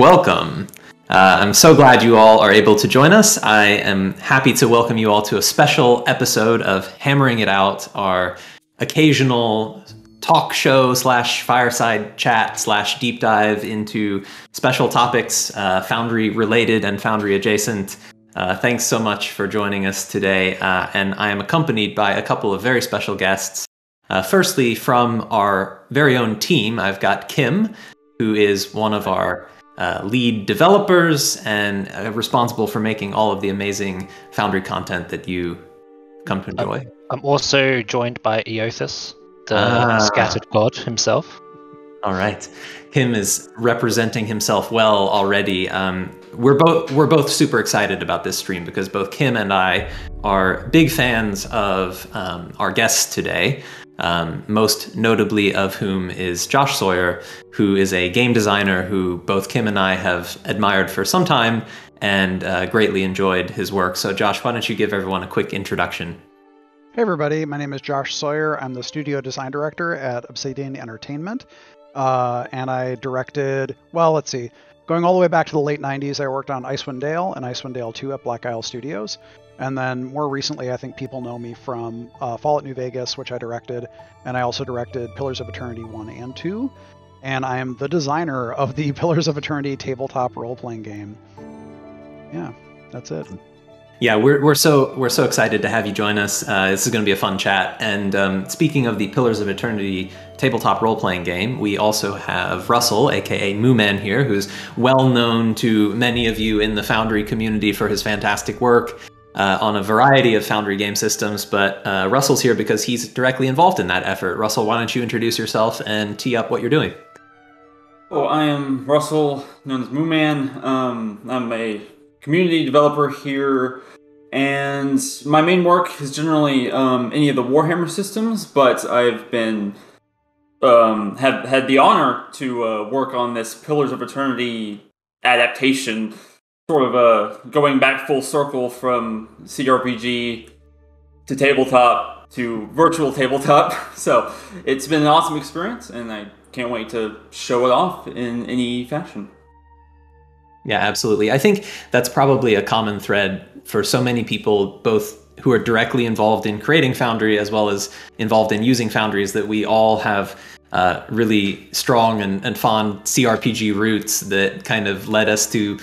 Welcome. Uh, I'm so glad you all are able to join us. I am happy to welcome you all to a special episode of Hammering It Out, our occasional talk show slash fireside chat slash deep dive into special topics, uh, Foundry related and Foundry adjacent. Uh, thanks so much for joining us today. Uh, and I am accompanied by a couple of very special guests. Uh, firstly, from our very own team, I've got Kim, who is one of our uh, lead developers and uh, responsible for making all of the amazing Foundry content that you come to enjoy. I'm also joined by Eothas, the ah. scattered god himself. All right, Kim is representing himself well already. Um, we're both we're both super excited about this stream because both Kim and I are big fans of um, our guests today um, most notably of whom is Josh Sawyer, who is a game designer who both Kim and I have admired for some time and uh, greatly enjoyed his work. So, Josh, why don't you give everyone a quick introduction? Hey, everybody. My name is Josh Sawyer. I'm the studio design director at Obsidian Entertainment. Uh, and I directed, well, let's see, going all the way back to the late 90s, I worked on Icewind Dale and Icewind Dale 2 at Black Isle Studios. And then more recently, I think people know me from uh, Fallout New Vegas, which I directed, and I also directed Pillars of Eternity 1 and 2. And I am the designer of the Pillars of Eternity tabletop role playing game. Yeah, that's it. Yeah, we're, we're so we're so excited to have you join us. Uh, this is going to be a fun chat. And um, speaking of the Pillars of Eternity tabletop role playing game, we also have Russell, aka Moo Man, here, who's well known to many of you in the Foundry community for his fantastic work uh, on a variety of Foundry game systems, but uh, Russell's here because he's directly involved in that effort. Russell, why don't you introduce yourself and tee up what you're doing? Oh, I am Russell, known as Moo Man. Um, I'm a community developer here, and my main work is generally um, any of the Warhammer systems, but I've been um, have had the honor to uh, work on this Pillars of Eternity adaptation sort of uh, going back full circle from CRPG to tabletop to virtual tabletop. So it's been an awesome experience, and I can't wait to show it off in any fashion. Yeah, absolutely. I think that's probably a common thread for so many people, both who are directly involved in creating Foundry as well as involved in using Foundries, that we all have uh, really strong and, and fond CRPG roots that kind of led us to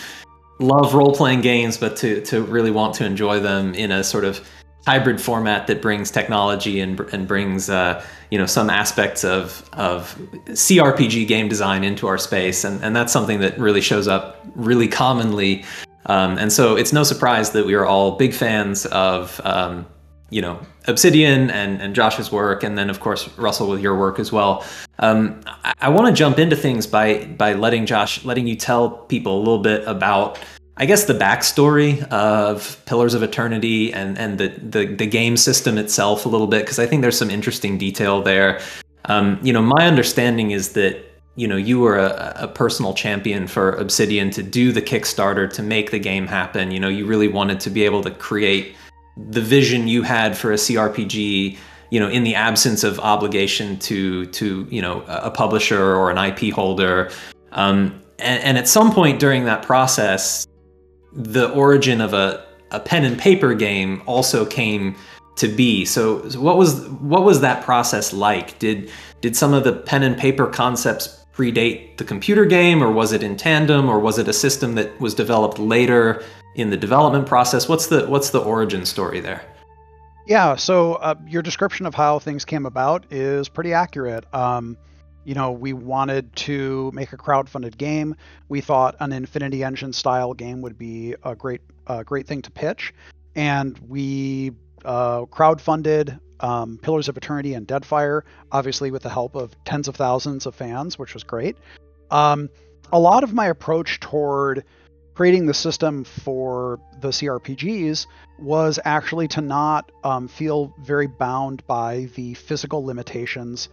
love role playing games, but to to really want to enjoy them in a sort of hybrid format that brings technology and and brings uh, you know some aspects of of CRPG game design into our space, and and that's something that really shows up really commonly. Um, and so it's no surprise that we are all big fans of um, you know Obsidian and, and Josh's work, and then of course Russell with your work as well. Um, I, I want to jump into things by by letting Josh letting you tell people a little bit about I guess the backstory of Pillars of Eternity and and the the, the game system itself a little bit because I think there's some interesting detail there. Um, you know, my understanding is that you know you were a, a, personal champion for Obsidian to do the Kickstarter to make the game happen. You know, you really wanted to be able to create the vision you had for a CRPG, you know, in the absence of obligation to to you know a publisher or an IP holder. Um, and, and at some point during that process, the origin of a, a pen and paper game also came to be. So, so, what was what was that process like? Did did some of the pen and paper concepts predate the computer game, or was it in tandem, or was it a system that was developed later in the development process? What's the what's the origin story there? Yeah, so uh, your description of how things came about is pretty accurate. Um, you know, we wanted to make a crowd-funded game. We thought an Infinity Engine style game would be a great, uh, great thing to pitch, and we uh, crowd-funded um, Pillars of Eternity and Deadfire, obviously with the help of tens of thousands of fans, which was great. Um, a lot of my approach toward creating the system for the CRPGs was actually to not um, feel very bound by the physical limitations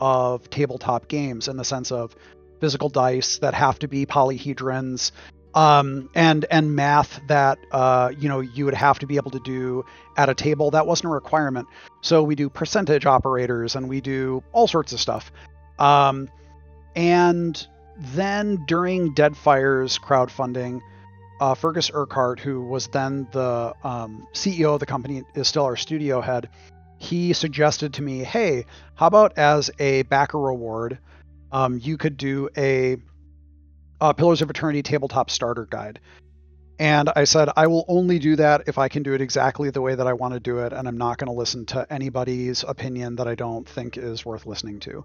of tabletop games in the sense of physical dice that have to be polyhedrons um, and and math that uh, you know you would have to be able to do at a table that wasn't a requirement. So we do percentage operators and we do all sorts of stuff. Um, and then during Deadfire's crowdfunding, uh, Fergus Urquhart, who was then the um, CEO of the company, is still our studio head. He suggested to me, "Hey, how about as a backer reward, um, you could do a, a Pillars of Eternity tabletop starter guide." And I said, I will only do that if I can do it exactly the way that I want to do it, and I'm not going to listen to anybody's opinion that I don't think is worth listening to.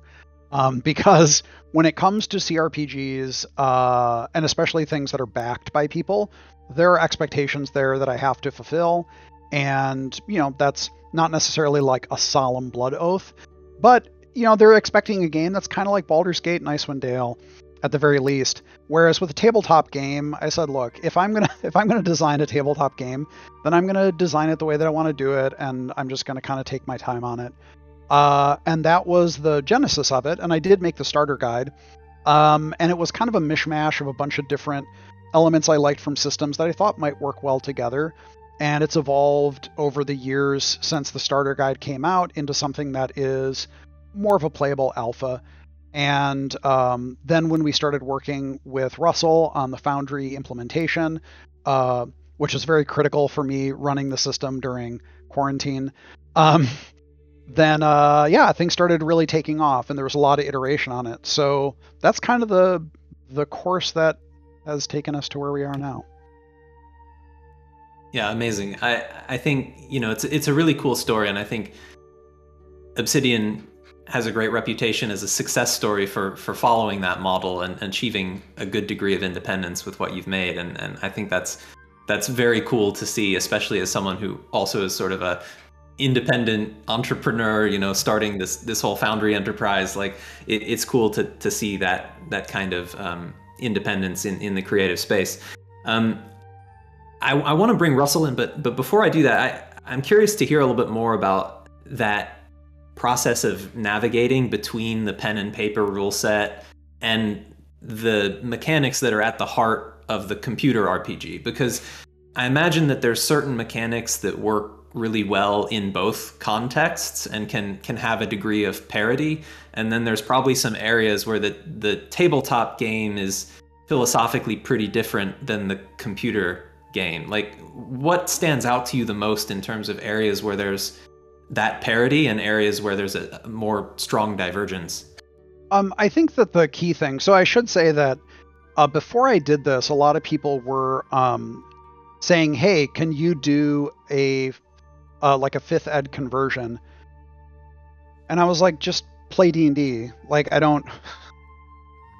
Um, because when it comes to CRPGs, uh, and especially things that are backed by people, there are expectations there that I have to fulfill. And, you know, that's not necessarily like a solemn blood oath, but, you know, they're expecting a game that's kind of like Baldur's Gate and Icewind Dale at the very least. Whereas with a tabletop game, I said, look, if I'm gonna if I'm gonna design a tabletop game, then I'm gonna design it the way that I want to do it, and I'm just gonna kind of take my time on it. Uh, and that was the genesis of it. And I did make the starter guide, um, and it was kind of a mishmash of a bunch of different elements I liked from systems that I thought might work well together. And it's evolved over the years since the starter guide came out into something that is more of a playable alpha and um, then when we started working with Russell on the Foundry implementation, uh, which is very critical for me running the system during quarantine, um, then uh, yeah, things started really taking off, and there was a lot of iteration on it. So that's kind of the the course that has taken us to where we are now. Yeah, amazing. I I think you know it's it's a really cool story, and I think Obsidian has a great reputation as a success story for for following that model and, achieving a good degree of independence with what you've made and and I think that's that's very cool to see especially as someone who also is sort of a independent entrepreneur you know starting this this whole foundry enterprise like it, it's cool to to see that that kind of um, independence in in the creative space. Um, I, I want to bring Russell in but but before I do that I I'm curious to hear a little bit more about that process of navigating between the pen and paper rule set and the mechanics that are at the heart of the computer RPG because I imagine that there's certain mechanics that work really well in both contexts and can can have a degree of parity and then there's probably some areas where the the tabletop game is philosophically pretty different than the computer game like what stands out to you the most in terms of areas where there's that parity and areas where there's a more strong divergence? Um, I think that the key thing. So I should say that uh, before I did this, a lot of people were um, saying, "Hey, can you do a uh, like a fifth ed conversion?" And I was like, "Just play D and D. Like I don't.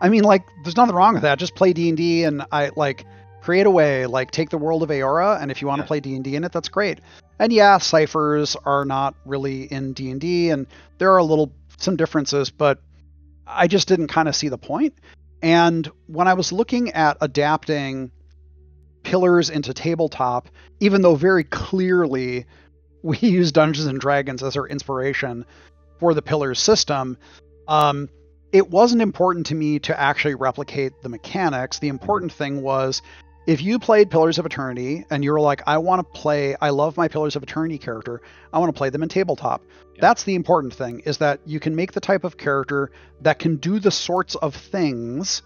I mean, like there's nothing wrong with that. Just play D and D, and I like." create a way like take the world of Eora, and if you want yeah. to play D&D in it, that's great. And yeah, ciphers are not really in D&D and there are a little some differences, but I just didn't kind of see the point. And when I was looking at adapting pillars into tabletop, even though very clearly we use Dungeons and Dragons as our inspiration for the pillars system, um, it wasn't important to me to actually replicate the mechanics. The important thing was if you played Pillars of Eternity and you're like, I want to play, I love my Pillars of Eternity character, I want to play them in tabletop. Yeah. That's the important thing, is that you can make the type of character that can do the sorts of things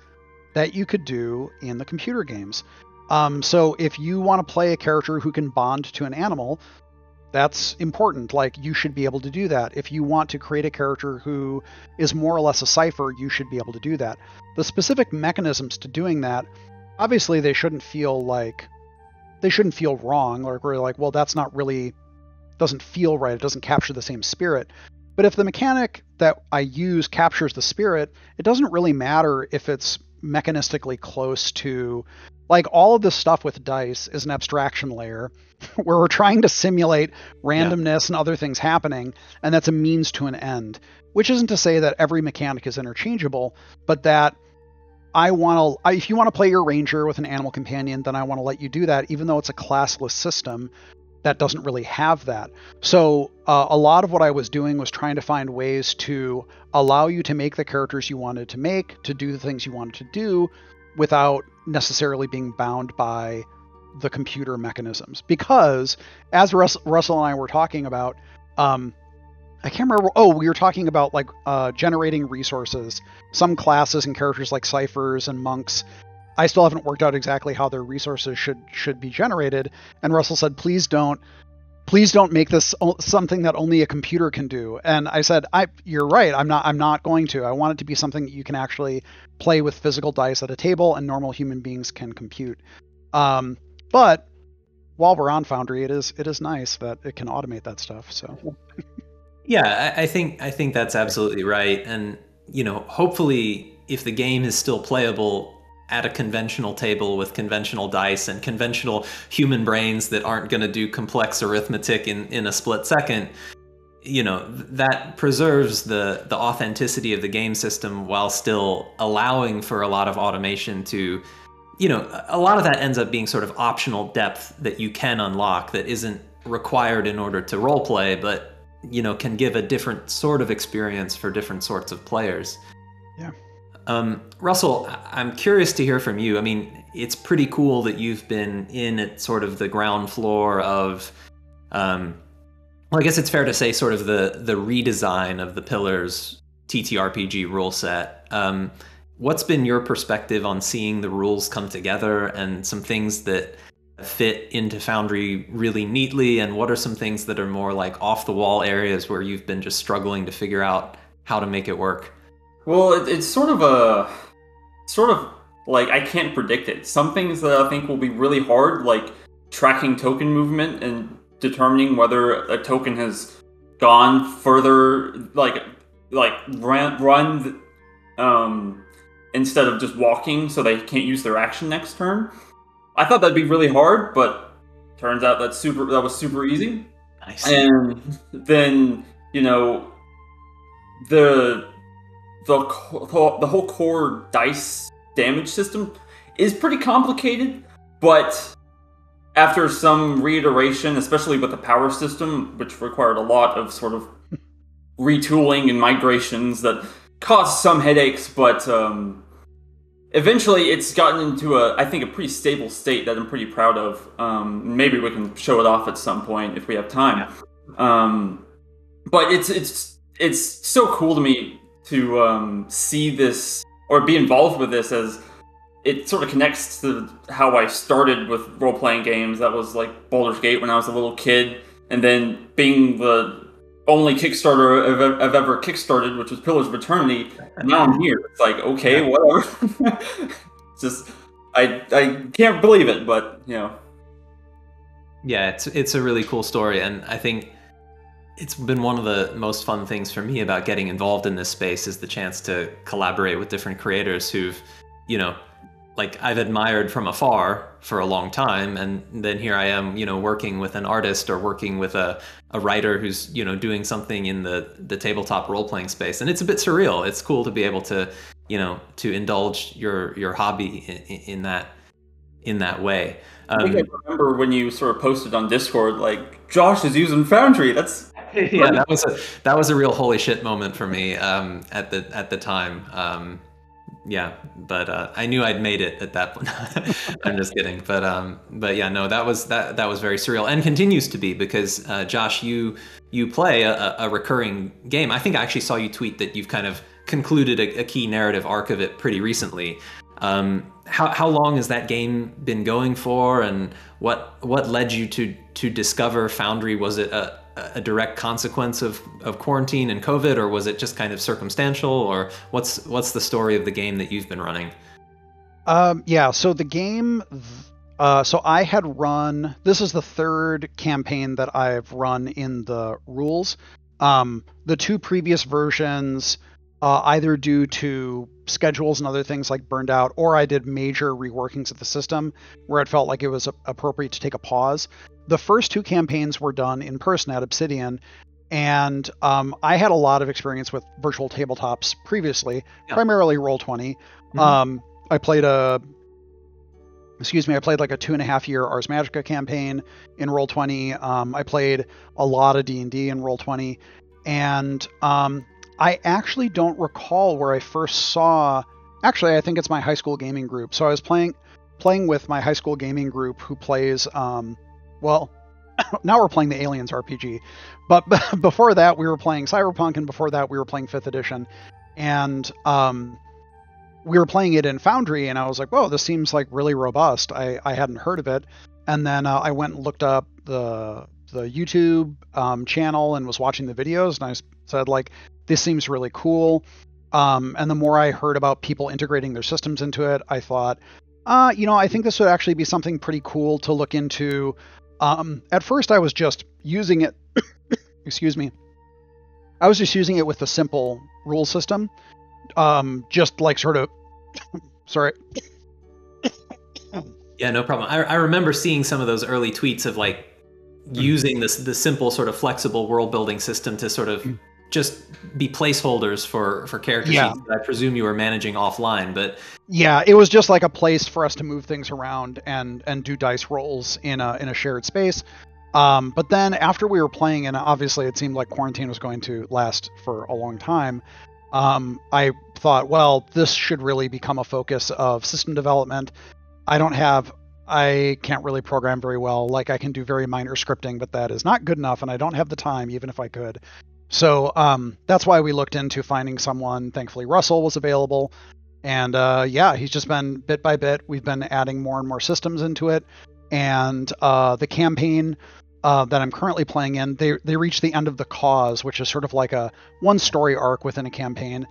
that you could do in the computer games. Um, so if you want to play a character who can bond to an animal, that's important. Like, you should be able to do that. If you want to create a character who is more or less a cipher, you should be able to do that. The specific mechanisms to doing that obviously they shouldn't feel like they shouldn't feel wrong or we're like well that's not really doesn't feel right it doesn't capture the same spirit but if the mechanic that i use captures the spirit it doesn't really matter if it's mechanistically close to like all of this stuff with dice is an abstraction layer where we're trying to simulate randomness yeah. and other things happening and that's a means to an end which isn't to say that every mechanic is interchangeable but that I want to, if you want to play your ranger with an animal companion, then I want to let you do that, even though it's a classless system that doesn't really have that. So uh, a lot of what I was doing was trying to find ways to allow you to make the characters you wanted to make, to do the things you wanted to do, without necessarily being bound by the computer mechanisms. Because as Russ, Russell and I were talking about, um, I can't remember. Oh, we were talking about like uh, generating resources. Some classes and characters like ciphers and monks. I still haven't worked out exactly how their resources should should be generated. And Russell said, "Please don't, please don't make this something that only a computer can do." And I said, "I, you're right. I'm not. I'm not going to. I want it to be something that you can actually play with physical dice at a table, and normal human beings can compute." Um, but while we're on Foundry, it is it is nice that it can automate that stuff. So. Yeah, I, I think I think that's absolutely right, and you know, hopefully, if the game is still playable at a conventional table with conventional dice and conventional human brains that aren't going to do complex arithmetic in, in a split second you know that preserves the the authenticity of the game system while still allowing for a lot of automation to you know a lot of that ends up being sort of optional depth that you can unlock that isn't required in order to role play but you know can give a different sort of experience for different sorts of players. Yeah. Um, Russell, I'm curious to hear from you. I mean, it's pretty cool that you've been in at sort of the ground floor of, um, well, I guess it's fair to say, sort of the the redesign of the Pillars TTRPG rule set. Um, what's been your perspective on seeing the rules come together and some things that fit into Foundry really neatly? And what are some things that are more like off the wall areas where you've been just struggling to figure out how to make it work? Well, it, it's sort of a sort of like I can't predict it. Some things that I think will be really hard, like tracking token movement and determining whether a token has gone further, like like run, run um, instead of just walking, so they can't use their action next turn. I thought that'd be really hard, but turns out that's super. That was super easy. Nice. And then you know the the the whole core dice damage system is pretty complicated, but after some reiteration, especially with the power system, which required a lot of sort of retooling and migrations that caused some headaches, but um, eventually it's gotten into a I think a pretty stable state that I'm pretty proud of. Um, maybe we can show it off at some point if we have time. Um, but it's it's it's so cool to me to um, see this or be involved with this as it sort of connects to how I started with role playing games. That was like Baldur's Gate when I was a little kid, and then being the only Kickstarter I've, I've ever kickstarted, which was Pillars of Eternity. And now I'm here. It's like okay, whatever. just I I can't believe it, but you know. Yeah, it's it's a really cool story, and I think it's been one of the most fun things for me about getting involved in this space is the chance to collaborate with different creators who've, you know, like I've admired from afar for a long time and then here I am, you know, working with an artist or working with a, a writer who's, you know, doing something in the the tabletop role playing space. And it's a bit surreal. It's cool to be able to, you know, to indulge your your hobby in, in that in that way. Um, I think I um, remember when you sort of posted on Discord like Josh is using Foundry. That's yeah, that was a that was a real holy shit moment for me um, at the at the time. Um, yeah, but uh, I knew I'd made it at that point. I'm just kidding, but um, but yeah, no, that was that that was very surreal and continues to be because uh, Josh, you you play a, a, recurring game. I think I actually saw you tweet that you've kind of concluded a, a key narrative arc of it pretty recently. Um, how how long has that game been going for, and what what led you to to discover Foundry? Was it a a direct consequence of, of quarantine and COVID, or was it just kind of circumstantial? Or what's what's the story of the game that you've been running? Um, yeah, so the game, uh, so I had run. This is the third campaign that I've run in the rules. Um, the two previous versions, uh, either due to schedules and other things like burned out, or I did major reworkings of the system where it felt like it was appropriate to take a pause the first two campaigns were done in person at Obsidian, and um, I had a lot of experience with virtual tabletops previously, yeah. primarily Roll20. Mm-hmm. Um, I played a, excuse me, I played like a two and a half year Ars Magica campaign in Roll20. Um, I played a lot of D and D in Roll20, and um, I actually don't recall where I first saw. Actually, I think it's my high school gaming group. So I was playing playing with my high school gaming group who plays um, well, now we're playing the Aliens RPG, but before that we were playing Cyberpunk, and before that we were playing Fifth Edition, and um, we were playing it in Foundry, and I was like, "Whoa, this seems like really robust." I I hadn't heard of it, and then uh, I went and looked up the the YouTube um, channel and was watching the videos, and I said like, "This seems really cool." Um, and the more I heard about people integrating their systems into it, I thought, uh, you know, I think this would actually be something pretty cool to look into. Um, at first, I was just using it. excuse me. I was just using it with the simple rule system, um, just like sort of. sorry. yeah, no problem. I, I remember seeing some of those early tweets of like using this the simple sort of flexible world building system to sort of mm just be placeholders for for character yeah. sheets that I presume you were managing offline. But yeah, it was just like a place for us to move things around and and do dice rolls in a in a shared space. Um, but then after we were playing, and obviously it seemed like quarantine was going to last for a long time, um, I thought, well, this should really become a focus of system development. I don't have I can't really program very well. Like I can do very minor scripting, but that is not good enough, and I don't have the time, even if I could. So um, that's why we looked into finding someone. Thankfully, Russell was available. And uh, yeah, he's just been bit by bit. We've been adding more and more systems into it. And uh, the campaign uh, that I'm currently playing in, they, they reach the end of the cause, which is sort of like a one story arc within a campaign.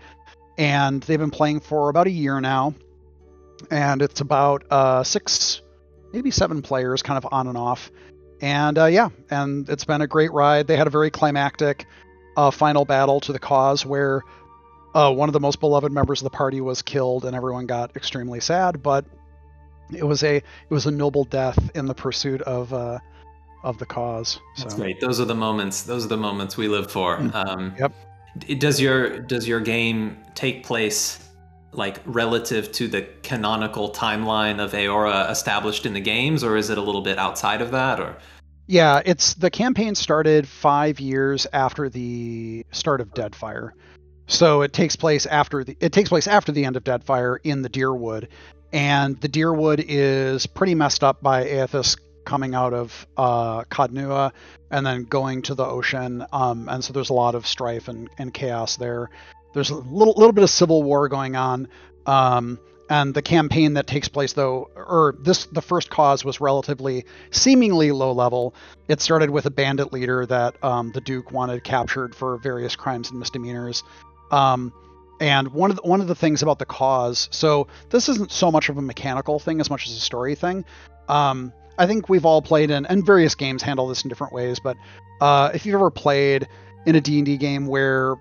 And they've been playing for about a year now. And it's about uh, six, maybe seven players, kind of on and off. And uh, yeah, and it's been a great ride. They had a very climactic uh, final battle to the cause where uh, one of the most beloved members of the party was killed and everyone got extremely sad but it was a it was a noble death in the pursuit of uh, of the cause so. that's great those are the moments those are the moments we live for mm. um, yep does your does your game take place like relative to the canonical timeline of Eora established in the games, or is it a little bit outside of that? Or yeah, it's the campaign started five years after the start of Deadfire, so it takes place after the it takes place after the end of Deadfire in the Dyrwood, and the Dyrwood is pretty messed up by Eothas coming out of uh, and then going to the ocean, um, and so there's a lot of strife and, and chaos there. There's a little little bit of civil war going on. Um, and the campaign that takes place though or this the first cause was relatively seemingly low level. It started with a bandit leader that um, the duke wanted captured for various crimes and misdemeanors. Um, and one of the, one of the things about the cause so this isn't so much of a mechanical thing as much as a story thing. Um, i think we've all played in and various games handle this in different ways but uh, if you've ever played in a d&d game where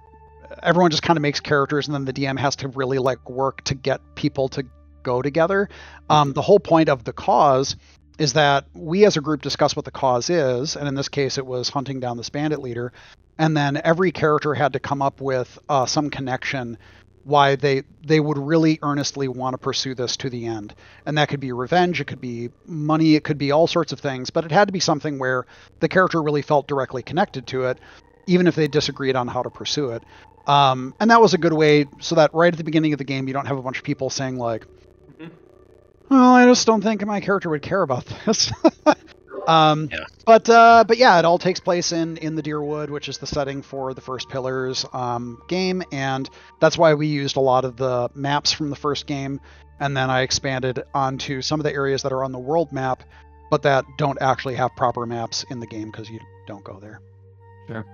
everyone just kind of makes characters and then the DM has to really like work to get people to go together. Um, the whole point of the cause is that we as a group discuss what the cause is, and in this case, it was hunting down this bandit leader, and then every character had to come up with uh, some connection why they they would really earnestly want to pursue this to the end, and that could be revenge, it could be money, it could be all sorts of things, but it had to be something where the character really felt directly connected to it, even if they disagreed on how to pursue it. Um, and that was a good way so that right at the beginning of the game, you don't have a bunch of people saying, like, mm-hmm. well, I just don't think my character would care about this. um, yeah. But uh, but yeah, it all takes place in in the Dyrwood, which is the setting for the first Pillars um, game, and that's why we used a lot of the maps from the first game, and then I expanded onto some of the areas that are on the world map, but that don't actually have proper maps in the game because you don't go there. Sure.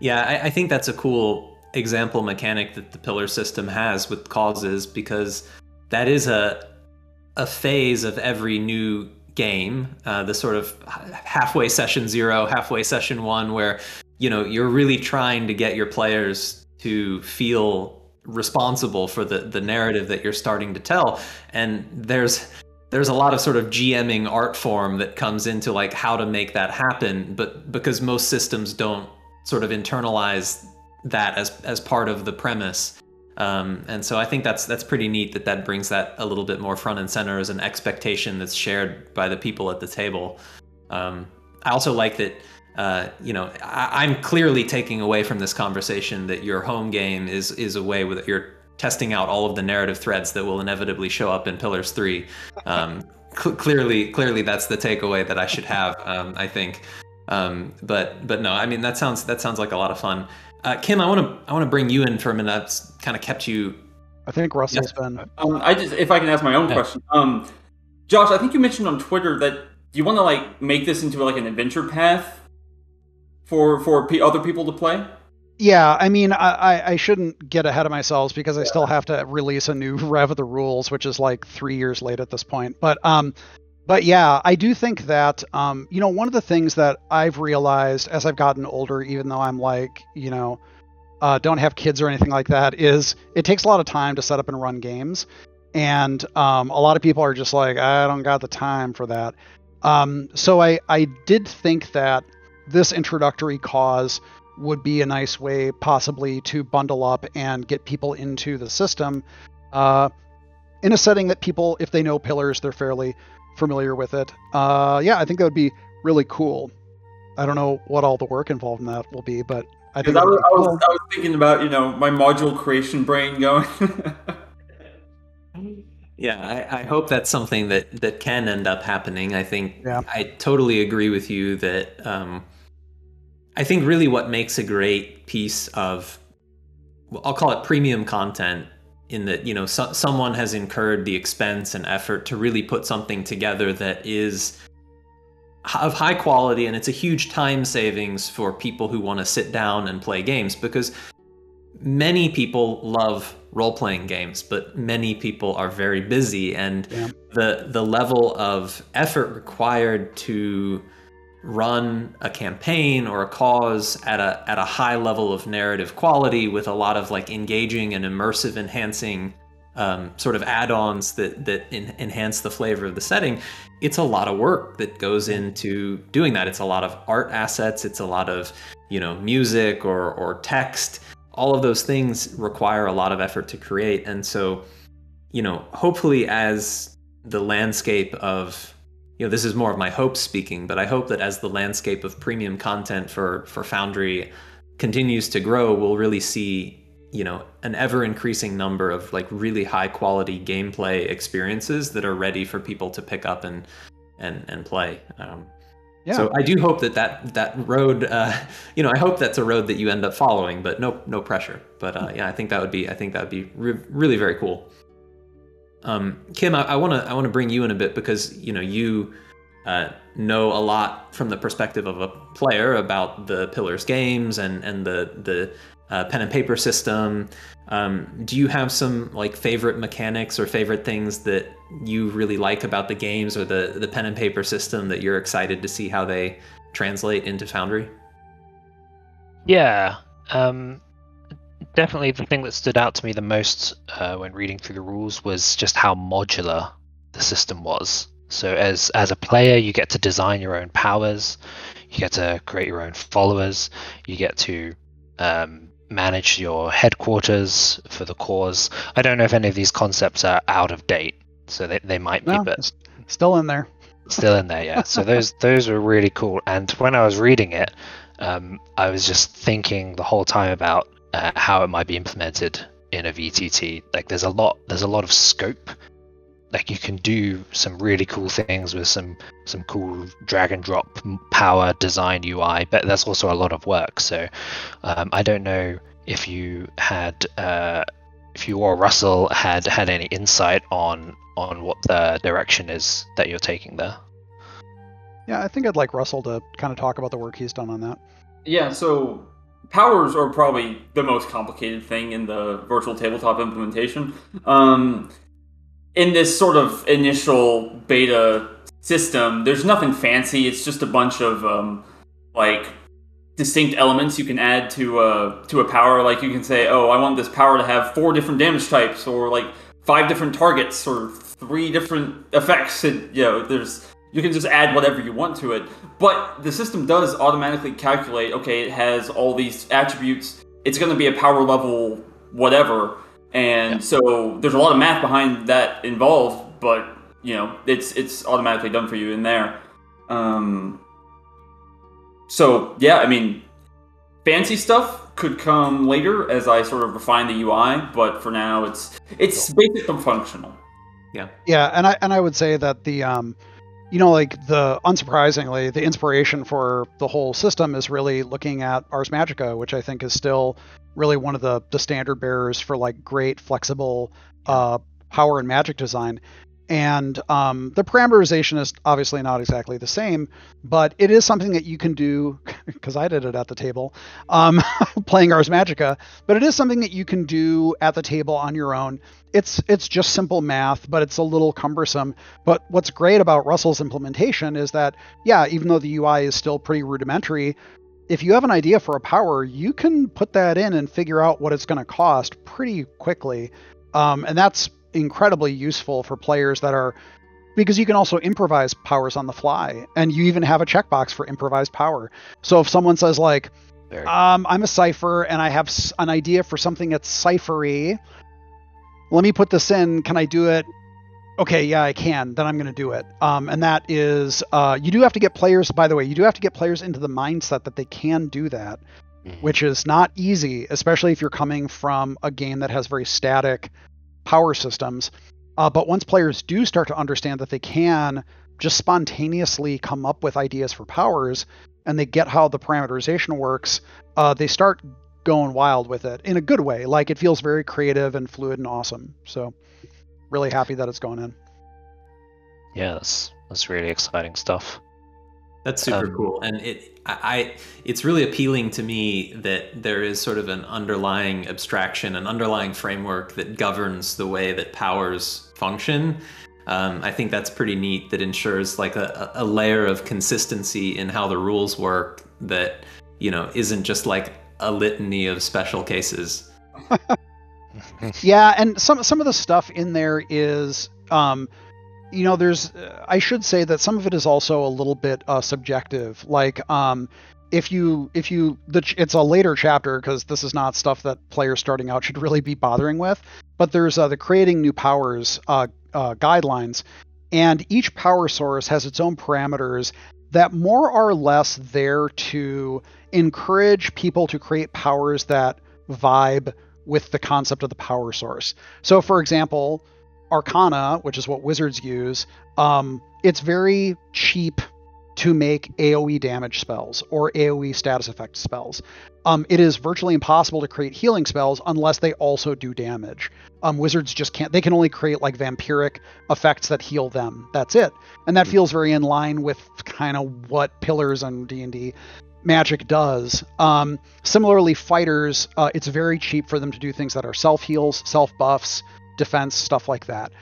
Yeah, I, I think that's a cool example mechanic that the pillar system has with causes because that is a a phase of every new game uh, the sort of halfway session zero halfway session one where you know you're really trying to get your players to feel responsible for the the narrative that you're starting to tell. And there's there's a lot of sort of GMing art form that comes into like how to make that happen but because most systems don't sort of internalize that as as part of the premise. Um, and so I think that's that's pretty neat that that brings that a little bit more front and center as an expectation that's shared by the people at the table. Um, I also like that uh, you know I, am clearly taking away from this conversation that your home game is is a way that you're testing out all of the narrative threads that will inevitably show up in Pillars Three. Um, cl- clearly, clearly that's the takeaway that I should have. Um, I think. Um, but but no, I mean that sounds that sounds like a lot of fun. Uh, Kim, I want to I want to bring you in for a minute. That's kind of kept you. I think Russell's Yes. been. Um, I just if I can ask my own Yeah. question. Um, Josh, I think you mentioned on Twitter that you want to like make this into like an adventure path for for pe other people to play. Yeah, I mean, I, I, I shouldn't get ahead of myself because I still have to release a new Rev of the Rules, which is like three years late at this point. But um, but yeah, I do think that um, you know, one of the things that I've realized as I've gotten older, even though I'm like, you know, uh, don't have kids or anything like that, is it takes a lot of time to set up and run games, and um, a lot of people are just like, I don't got the time for that. Um, so I I did think that this introductory cause would be a nice way possibly to bundle up and get people into the system uh, in a setting that people if they know pillars they're fairly familiar with it uh, yeah i think that would be really cool i don't know what all the work involved in that will be but i think Because I was, be I, was. I was thinking about you know my module creation brain going. Yeah, I, I hope that's something that that can end up happening. I think Yeah. I totally agree with you that um, I think really what makes a great piece of well, I'll call it premium content in that you know so, someone has incurred the expense and effort to really put something together that is of high quality and it's a huge time savings for people who want to sit down and play games because many people love role-playing games but many people are very busy and Yeah. the the level of effort required to run a campaign or a cause at a at a high level of narrative quality with a lot of like engaging and immersive enhancing um, sort of add-ons that that en- enhance the flavor of the setting it's a lot of work that goes into doing that. It's a lot of art assets. It's a lot of you know music or or text. All of those things require a lot of effort to create. And so you know hopefully as the landscape of you know this is more of my hope speaking but i hope that as the landscape of premium content for for foundry continues to grow we'll really see you know an ever increasing number of like really high quality gameplay experiences that are ready for people to pick up and and and play. Um, Yeah. so i do hope that that that road uh, you know i hope that's a road that you end up following but no no pressure. But uh, yeah i think that would be i think that would be re- really very cool um, Kim, I want to I want to bring you in a bit because you know you uh, know a lot from the perspective of a player about the Pillars games and and the the uh, pen and paper system. Um, do you have some like favorite mechanics or favorite things that you really like about the games or the the pen and paper system that you're excited to see how they translate into Foundry? Yeah, um, definitely the thing that stood out to me the most uh, when reading through the rules was just how modular the system was. So as as a player, you get to design your own powers, you get to create your own followers, you get to um, manage your headquarters for the cause. I don't know if any of these concepts are out of date, so they, they might be, No, but still in there still in there yeah so those those were really cool and when i was reading it um, i was just thinking the whole time about uh, how it might be implemented in a vtt like there's a lot there's a lot of scope. Like you can do some really cool things with some some cool drag and drop power design ui but there's also a lot of work. So um, i don't know if you had uh, if you or russell had had any insight on on what the direction is that you're taking there. Yeah i think i'd like russell to kind of talk about the work he's done on that. Yeah, so powers are probably the most complicated thing in the virtual tabletop implementation. Um, in this sort of initial beta system, there's nothing fancy. It's just a bunch of um, like distinct elements you can add to a to a power. Like you can say, "Oh, I want this power to have four different damage types," or like five different targets, or three different effects. And you know, there's you can just add whatever you want to it. But the system does automatically calculate, okay, it has all these attributes. It's going to be a power level whatever. And Yeah. so there's a lot of math behind that involved, but you know, it's it's automatically done for you in there. Um so yeah, I mean fancy stuff could come later as I sort of refine the UI, but for now it's it's basic and functional. Yeah, Yeah, and I and I would say that the um, you know, like the unsurprisingly, the inspiration for the whole system is really looking at Ars Magica, which I think is still really one of the the standard bearers for like great flexible uh, power and magic design. And um, the parameterization is obviously not exactly the same, but it is something that you can do because I did it at the table um, playing Ars Magica. But it is something that you can do at the table on your own. It's it's just simple math, but it's a little cumbersome. But what's great about Russell's implementation is that yeah, even though the UI is still pretty rudimentary, if you have an idea for a power, you can put that in and figure out what it's going to cost pretty quickly. Um, and that's incredibly useful for players that are because you can also improvise powers on the fly and you even have a checkbox for improvised power. So if someone says like um, i'm a cipher and i have an idea for something that's ciphery let me put this in can i do it? Okay yeah i can then i'm going to do it. Um, and that is uh, you do have to get players by the way you do have to get players into the mindset that they can do that mm-hmm. which is not easy especially if you're coming from a game that has very static power systems. Uh, but once players do start to understand that they can just spontaneously come up with ideas for powers and they get how the parameterization works, uh, they start going wild with it in a good way. Like it feels very creative and fluid and awesome. So, really happy that it's going in. Yeah, that's, that's really exciting stuff. That's super um, cool, and it I it's really appealing to me that there is sort of an underlying abstraction, an underlying framework that governs the way that powers function. Um, I think that's pretty neat. That ensures like a, a layer of consistency in how the rules work. That you know isn't just like a litany of special cases. yeah, and some some of the stuff in there is um, you know there's i should say that some of it is also a little bit uh, subjective. Like um if you if you the it's a later chapter because this is not stuff that players starting out should really be bothering with but there's uh, the creating new powers uh, uh, guidelines. And each power source has its own parameters that more or less there to encourage people to create powers that vibe with the concept of the power source. So for example Arcana, which is what wizards use, um, it's very cheap to make AoE damage spells or AoE status effect spells. Um, it is virtually impossible to create healing spells unless they also do damage. Um, wizards just can't, they can only create like vampiric effects that heal them. That's it. And that hmm. feels very in line with kind of what pillars and D&D magic does. Um, similarly, fighters, uh, it's very cheap for them to do things that are self heals, self buffs, defense, stuff like that.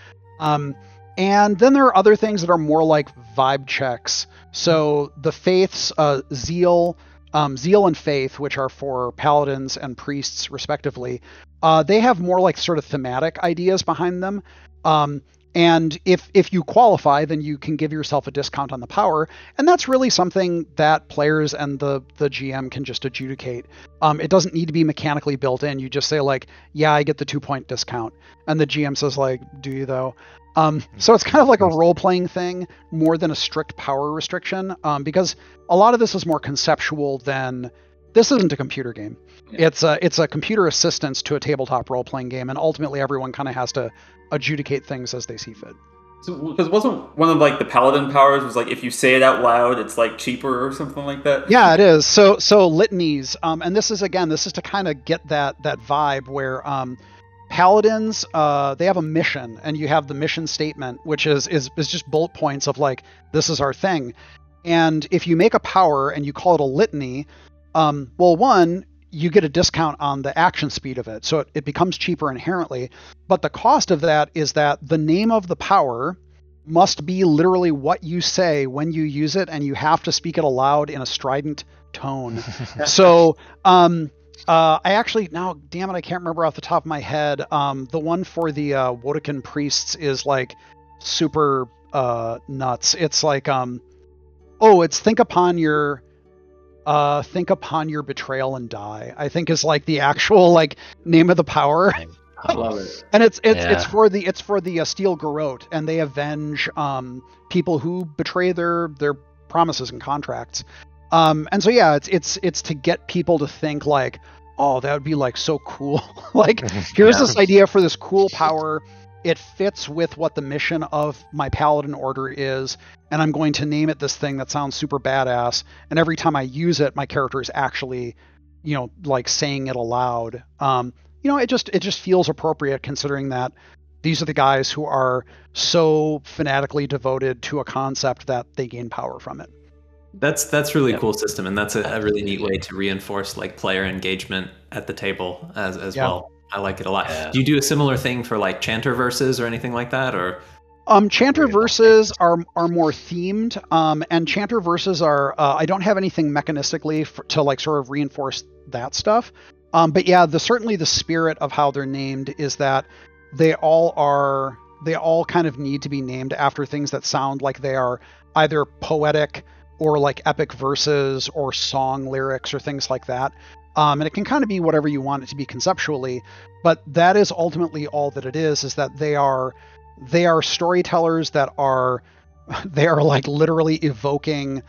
Um, and then there are other things that are more like vibe checks. So the faiths, uh, zeal, um, zeal and faith, which are for paladins and priests respectively, uh, they have more like sort of thematic ideas behind them. Um, and if if you qualify, then you can give yourself a discount on the power, and that's really something that players and the the GM can just adjudicate. Um, it doesn't need to be mechanically built in. You just say like, yeah, I get the two point discount, and the GM says like, do you though? Um, so it's kind of like a role playing thing more than a strict power restriction, um, because a lot of this is more conceptual than this isn't a computer game. Yeah. It's a it's a computer assistance to a tabletop role playing game, and ultimately everyone kind of has to adjudicate things as they see fit. So, because wasn't one of like the paladin powers was like if you say it out loud, it's like cheaper or something like that? Yeah, it is. So, so litanies, um, and this is again, this is to kind of get that that vibe where um, paladins, uh, they have a mission, and you have the mission statement, which is is is just bullet points of like this is our thing, and if you make a power and you call it a litany, um, well, one, you get a discount on the action speed of it. So it, it becomes cheaper inherently. But the cost of that is that the name of the power must be literally what you say when you use it, and you have to speak it aloud in a strident tone. so, um, uh, I actually now, damn it, I can't remember off the top of my head. Um, the one for the uh, priests is like super uh, nuts. It's like, um, oh, it's think upon your uh, think upon your betrayal and die. I think is like the actual like name of the power. I love it. and it's it's yeah. it's for the it's for the uh, Steel Garrote, and they avenge um, people who betray their their promises and contracts. Um, and so yeah, it's it's it's to get people to think like, oh, that would be like so cool. like here's yeah. this idea for this cool power it fits with what the mission of my paladin order is and i'm going to name it this thing that sounds super badass and every time i use it my character is actually you know like saying it aloud um, you know it just it just feels appropriate considering that these are the guys who are so fanatically devoted to a concept that they gain power from it that's that's really yep. cool system and that's a, a, really neat way to reinforce like player engagement at the table as as yeah. well I like it a lot. Yeah. Do you do a similar thing for like chanter verses or anything like that, or? Um, chanter verses are are more themed, um, and chanter verses are. Uh, I don't have anything mechanistically for, to like sort of reinforce that stuff. Um, but yeah, the certainly the spirit of how they're named is that they all are. They all kind of need to be named after things that sound like they are either poetic or like epic verses or song lyrics or things like that. Um, and it can kind of be whatever you want it to be conceptually, but that is ultimately all that it is. Is that they are they are storytellers that are they are like literally evoking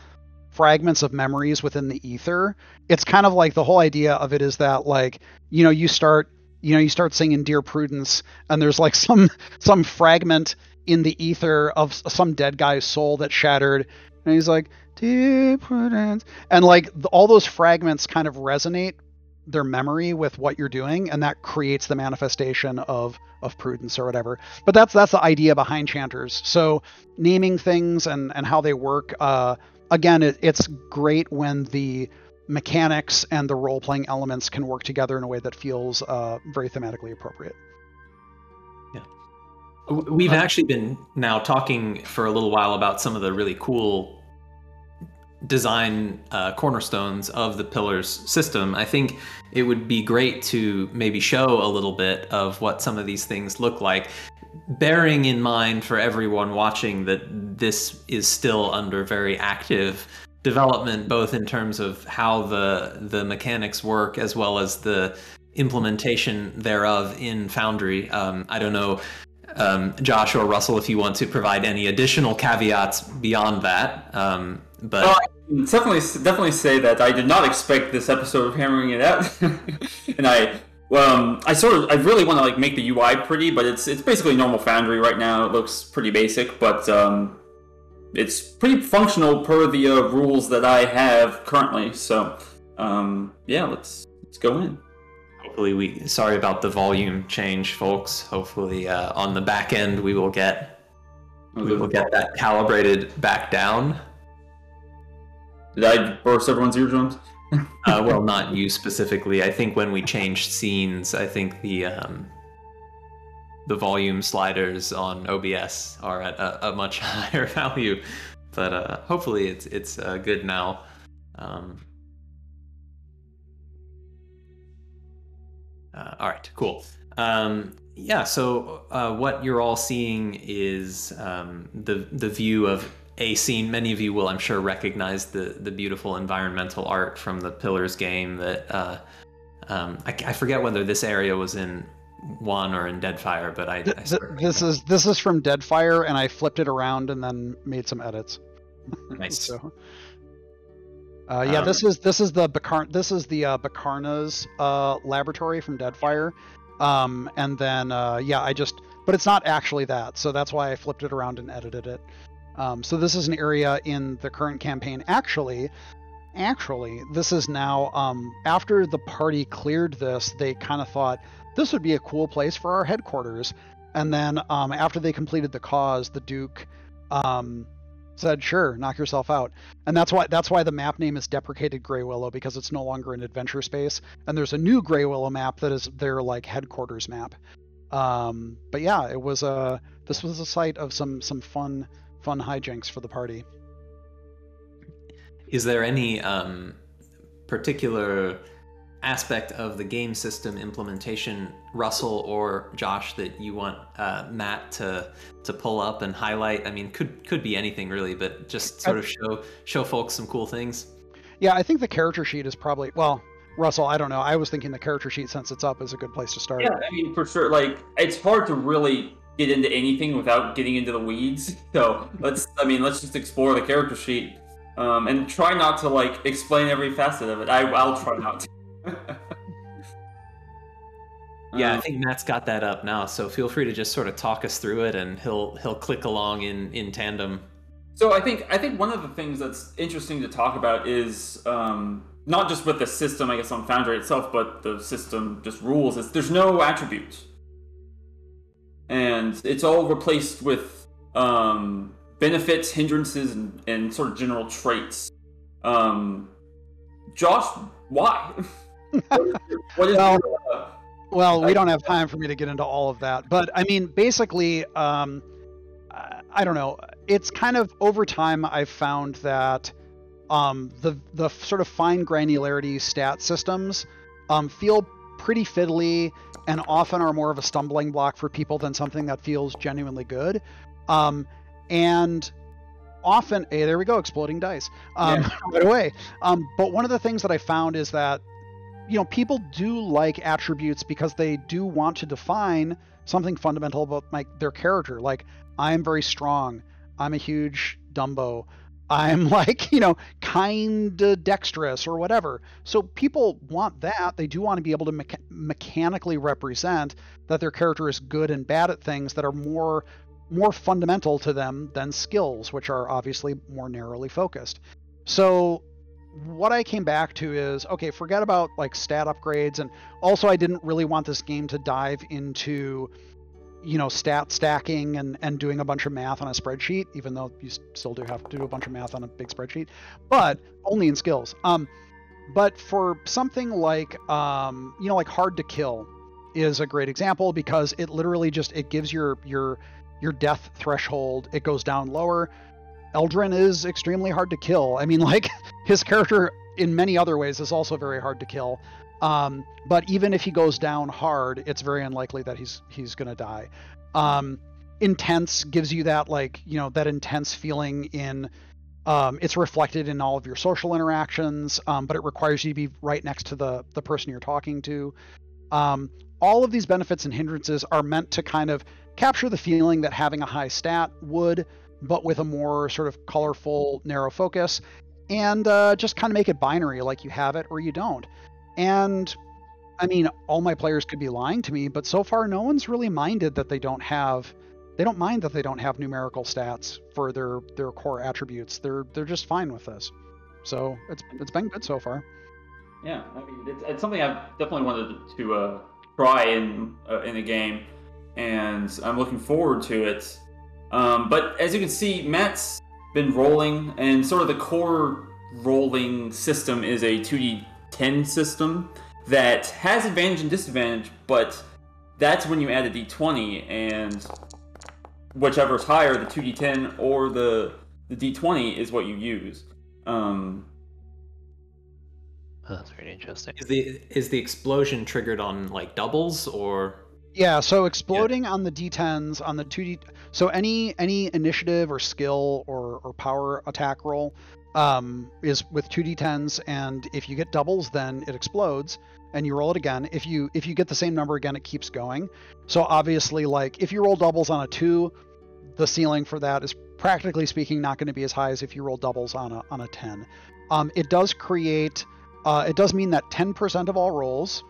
fragments of memories within the ether. It's kind of like the whole idea of it is that like you know you start you know you start singing Dear Prudence and there's like some some fragment in the ether of some dead guy's soul that shattered and he's like Dear Prudence and like the, all those fragments kind of resonate their memory with what you're doing and that creates the manifestation of of prudence or whatever. But that's that's the idea behind chanters. So naming things and and how they work uh again it, it's great when the mechanics and the role playing elements can work together in a way that feels uh very thematically appropriate. Yeah. We've uh, actually been now talking for a little while about some of the really cool design uh, cornerstones of the pillars system, I think it would be great to maybe show a little bit of what some of these things look like, bearing in mind for everyone watching that this is still under very active development, both in terms of how the the mechanics work as well as the implementation thereof in Foundry. Um, I don't know. Um, Josh or Russell, if you want to provide any additional caveats beyond that, um, but well, definitely definitely say that I did not expect this episode of hammering it out, and I um I sort of I really want to like make the UI pretty, but it's it's basically normal Foundry right now. It looks pretty basic, but um it's pretty functional per the uh, rules that I have currently. So um yeah, let's let's go in. Hopefully we sorry about the volume change, folks. Hopefully uh, on the back end we will get we will get that calibrated back down. Did I burst everyone's eardrums? uh, well, not you specifically. I think when we changed scenes, I think the um, the volume sliders on OBS are at a, a much higher value. But uh, hopefully, it's it's uh, good now. Um, uh, all right, cool. Um, yeah, so uh, what you're all seeing is um, the the view of a scene. Many of you will, I'm sure, recognize the the beautiful environmental art from the Pillars game. That uh, um, I, I, forget whether this area was in one or in Deadfire, but I, I this is this is from Deadfire, and I flipped it around and then made some edits. Nice. so, uh, yeah, um, this is this is the Bacar- this is the uh, Bacarna's uh, laboratory from Deadfire, um, and then uh, yeah, I just but it's not actually that, so that's why I flipped it around and edited it. Um, so this is an area in the current campaign. Actually, actually, this is now um, after the party cleared this, they kind of thought this would be a cool place for our headquarters. And then um, after they completed the cause, the Duke um, said, "Sure, knock yourself out." And that's why that's why the map name is deprecated Grey Willow because it's no longer an adventure space. And there's a new Grey Willow map that is their like headquarters map. Um, but yeah, it was a this was a site of some some fun fun hijinks for the party. Is there any um, particular aspect of the game system implementation, Russell or Josh, that you want uh, Matt to to pull up and highlight? I mean, could could be anything really, but just sort of show show folks some cool things. Yeah, I think the character sheet is probably well. Russell, I don't know. I was thinking the character sheet, since it's up, is a good place to start. Yeah, I mean, for sure. Like, it's hard to really get into anything without getting into the weeds. So let's, I mean, let's just explore the character sheet um, and try not to like explain every facet of it. I, I'll try not to. Yeah, I Um, think Matt's got that up now, so feel free to just sort of talk us through it, and he'll he'll click along in in tandem. So I think I think one of the things that's interesting to talk about is um, not just with the system, I guess, on Foundry itself, but the system just rules. Is there's no attributes, and it's all replaced with um, benefits, hindrances, and, and sort of general traits. Um, Josh, why? what is, your- what is Well- uh, Well, we don't have time for me to get into all of that, but I mean, basically, um, I don't know. It's kind of over time I've found that um, the the sort of fine granularity stat systems um, feel pretty fiddly and often are more of a stumbling block for people than something that feels genuinely good. Um, and often, hey, there we go, exploding dice um, right away. Um, but one of the things that I found is that you know people do like attributes because they do want to define something fundamental about like their character. Like i'm very strong. I'm a huge dumbo. I'm like you know kind of dexterous or whatever. So people want that. They do want to be able to mecha- mechanically represent that their character is good and bad at things that are more more fundamental to them than skills which are obviously more narrowly focused. So what I came back to is okay, forget about like stat upgrades, and also I didn't really want this game to dive into, you know, stat stacking and and doing a bunch of math on a spreadsheet, even though you still do have to do a bunch of math on a big spreadsheet, but only in skills. Um, but for something like um, you know, like hard to kill is a great example because it literally just it gives your your your death threshold it goes down lower. Eldrin is extremely hard to kill. I mean, like his character in many other ways is also very hard to kill. Um, but even if he goes down hard, it's very unlikely that he's he's gonna die. Um, intense gives you that like you know that intense feeling in. Um, it's reflected in all of your social interactions, um, but it requires you to be right next to the the person you're talking to. Um, all of these benefits and hindrances are meant to kind of capture the feeling that having a high stat would, but with a more sort of colorful, narrow focus, and uh, just kind of make it binary, like you have it or you don't. And I mean, all my players could be lying to me, but so far, no one's really minded that they don't have. They don't mind that they don't have numerical stats for their their core attributes. They're they're just fine with this. So it's it's been good so far. Yeah, I mean, it's, it's something I've definitely wanted to uh, try in uh, in a game, and I'm looking forward to it. Um, but as you can see, Matt's been rolling, and sort of the core rolling system is a 2d10 system that has advantage and disadvantage, but that's when you add a d20, and whichever is higher, the 2d10 or the the d20 is what you use. Um, Oh, that's really interesting. Is the is the explosion triggered on like doubles or? Yeah, so exploding on the d10s on the 2d so any any initiative or skill or or power attack roll um, is with 2d10s and if you get doubles then it explodes and you roll it again. If you if you get the same number again it keeps going. So obviously like if you roll doubles on a 2, the ceiling for that is practically speaking not going to be as high as if you roll doubles on a on a 10. Um, it does create uh, it does mean that 10% of all rolls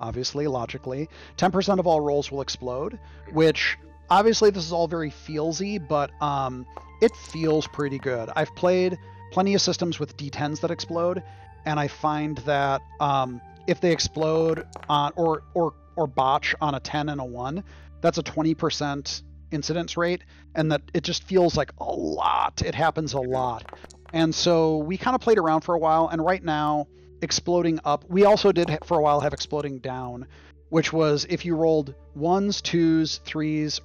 obviously logically 10% of all rolls will explode which obviously this is all very feelsy but um, it feels pretty good i've played plenty of systems with d10s that explode and i find that um, if they explode on or or or botch on a 10 and a 1 that's a 20% incidence rate and that it just feels like a lot it happens a lot and so we kind of played around for a while and right now exploding up. We also did for a while have exploding down, which was if you rolled ones, twos, threes,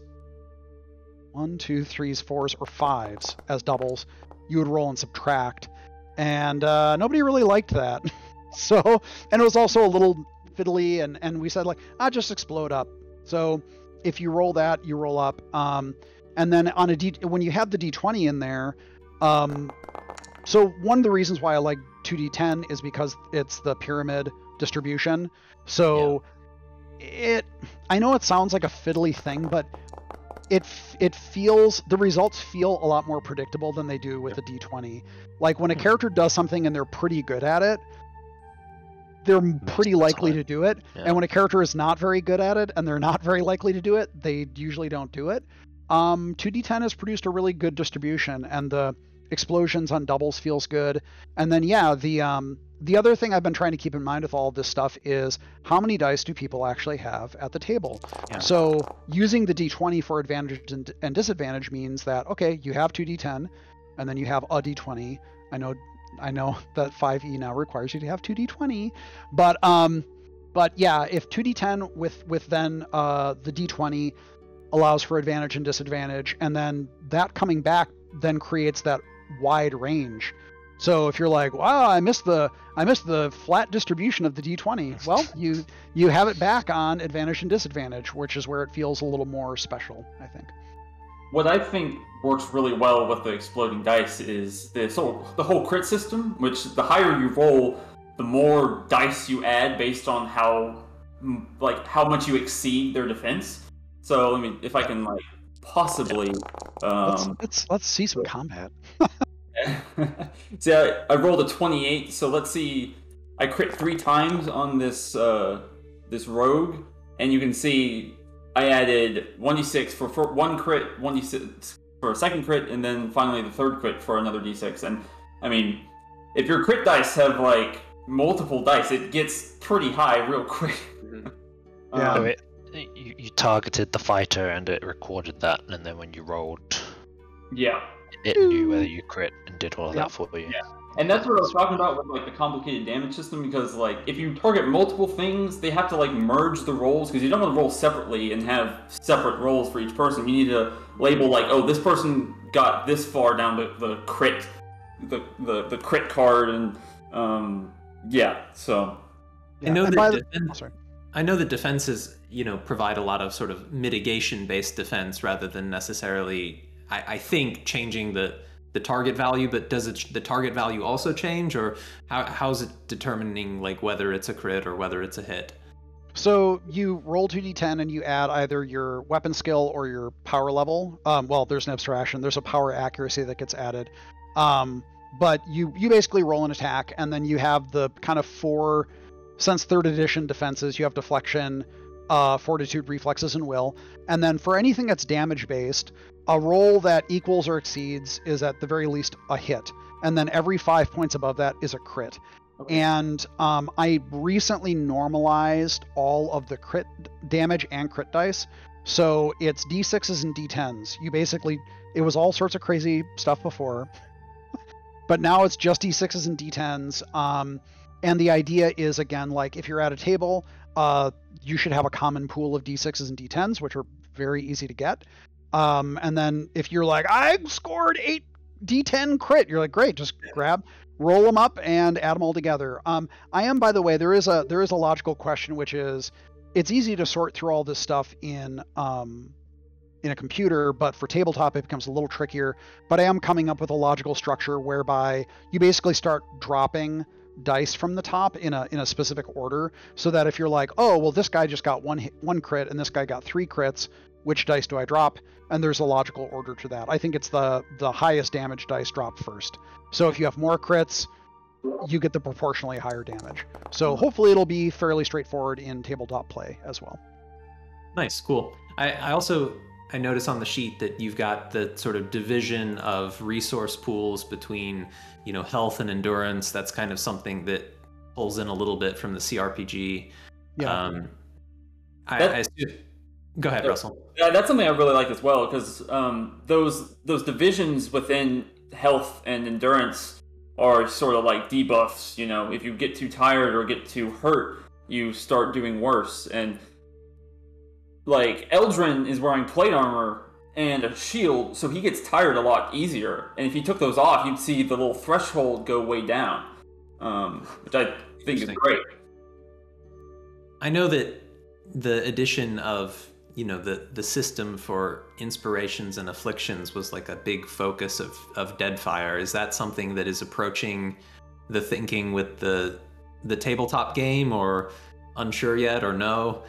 one, two, threes, fours, or fives as doubles, you would roll and subtract. And uh, nobody really liked that. so, and it was also a little fiddly, and, and we said, like, ah, just explode up. So if you roll that, you roll up. Um, and then on a D, when you have the D20 in there, um, so one of the reasons why I like 2d10 is because it's the pyramid distribution. So it I know it sounds like a fiddly thing, but it it feels the results feel a lot more predictable than they do with a d20. Like when a character does something and they're pretty good at it, they're pretty likely to do it. Yeah. And when a character is not very good at it and they're not very likely to do it, they usually don't do it. Um, 2d10 has produced a really good distribution, and the explosions on doubles feels good. And then yeah, the um, the other thing I've been trying to keep in mind with all this stuff is how many dice do people actually have at the table. Yeah. So using the d20 for advantage and, and disadvantage means that okay, you have 2d10, and then you have a d20. I know I know that 5e now requires you to have 2d20, but um, but yeah, if 2d10 with with then uh, the d20 allows for advantage and disadvantage, and then that coming back then creates that wide range. So if you're like, wow, I missed the I missed the flat distribution of the d20, well, you you have it back on advantage and disadvantage, which is where it feels a little more special, I think. What I think works really well with the exploding dice is the so the whole crit system, which the higher you roll, the more dice you add based on how like how much you exceed their defense. So I mean, if I can like possibly, Let's um, let's let's see some combat. see, I, I rolled a twenty-eight. So let's see, I crit three times on this uh, this rogue, and you can see I added one d6 for, for one crit, one d6 for a second crit, and then finally the third crit for another d6. And I mean, if your crit dice have like multiple dice, it gets pretty high real quick. Yeah. Um, So it, you, you targeted the fighter and it recorded that, and then when you rolled, yeah. It knew whether you crit and did all of Yeah. that for you. Yeah. And that's what I was talking about with like the complicated damage system because like if you target multiple things, they have to like merge the rolls because you don't want to roll separately and have separate rolls for each person. You need to label like, oh, this person got this far down the, the crit, the, the the crit card, and um, yeah. So I know and by that the- defense, oh. I know that defenses, you know, provide a lot of sort of mitigation-based defense rather than necessarily. I, I think changing the the target value, but does it the target value also change, or how how's it determining like whether it's a crit or whether it's a hit? So you roll 2d10 and you add either your weapon skill or your power level. Um, well, there's an abstraction. There's a power accuracy that gets added. Um, but you you basically roll an attack, and then you have the kind of four, since third edition defenses. You have deflection, uh, fortitude, reflexes, and will. And then for anything that's damage based, a roll that equals or exceeds is at the very least a hit, and then every five points above that is a crit. And um, I recently normalized all of the crit damage and crit dice. So it's d6s and d10s. You basically, it was all sorts of crazy stuff before. but now it's just d6s and d10s. Um, and the idea is, again, like if you're at a table, uh, you should have a common pool of d6s and d10s, which are very easy to get. Um, and then if you're like, I scored eight d10 crit, you're like, great, just grab, roll them up and add them all together. Um, I am, by the way, there is a there is a logical question, which is, it's easy to sort through all this stuff in um, in a computer, but for tabletop it becomes a little trickier. But I am coming up with a logical structure whereby you basically start dropping dice from the top in a in a specific order, so that if you're like, oh well, this guy just got one hit, one crit and this guy got three crits, which dice do I drop? And there's a logical order to that. I think it's the the highest damage dice drop first. So if you have more crits, you get the proportionally higher damage. So hopefully it'll be fairly straightforward in tabletop play as well. Nice, cool. I, I also I notice on the sheet that you've got the sort of division of resource pools between you know health and endurance. That's kind of something that pulls in a little bit from the CRPG. Yeah. Um, I, I assume- go ahead. Russell. Yeah, that's something I really like as well because um, those those divisions within health and endurance are sort of like debuffs. You know, if you get too tired or get too hurt, you start doing worse. And like Eldrin is wearing plate armor and a shield, so he gets tired a lot easier. And if you took those off, you'd see the little threshold go way down, um, which I think is great. I know that the addition of you know the the system for inspirations and afflictions was like a big focus of of Deadfire. Is that something that is approaching the thinking with the the tabletop game, or unsure yet, or no?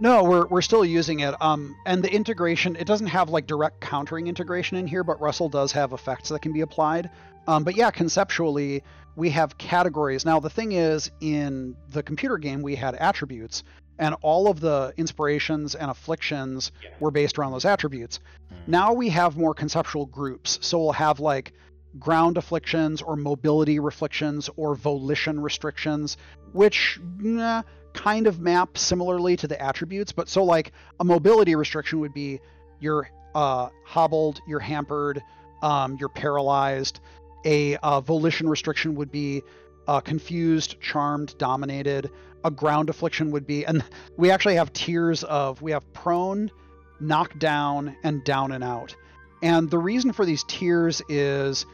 No, we're we're still using it. Um, and the integration it doesn't have like direct countering integration in here, but Russell does have effects that can be applied. Um, but yeah, conceptually we have categories. Now the thing is, in the computer game we had attributes, and all of the inspirations and afflictions were based around those attributes. Now we have more conceptual groups. So we'll have like ground afflictions or mobility restrictions or volition restrictions, which nah, kind of map similarly to the attributes. But so like a mobility restriction would be you're uh, hobbled, you're hampered, um, you're paralyzed. A uh, volition restriction would be uh, confused, charmed, dominated. A ground affliction would be, and we actually have tiers of we have prone, knocked down, and down and out. And the reason for these tiers is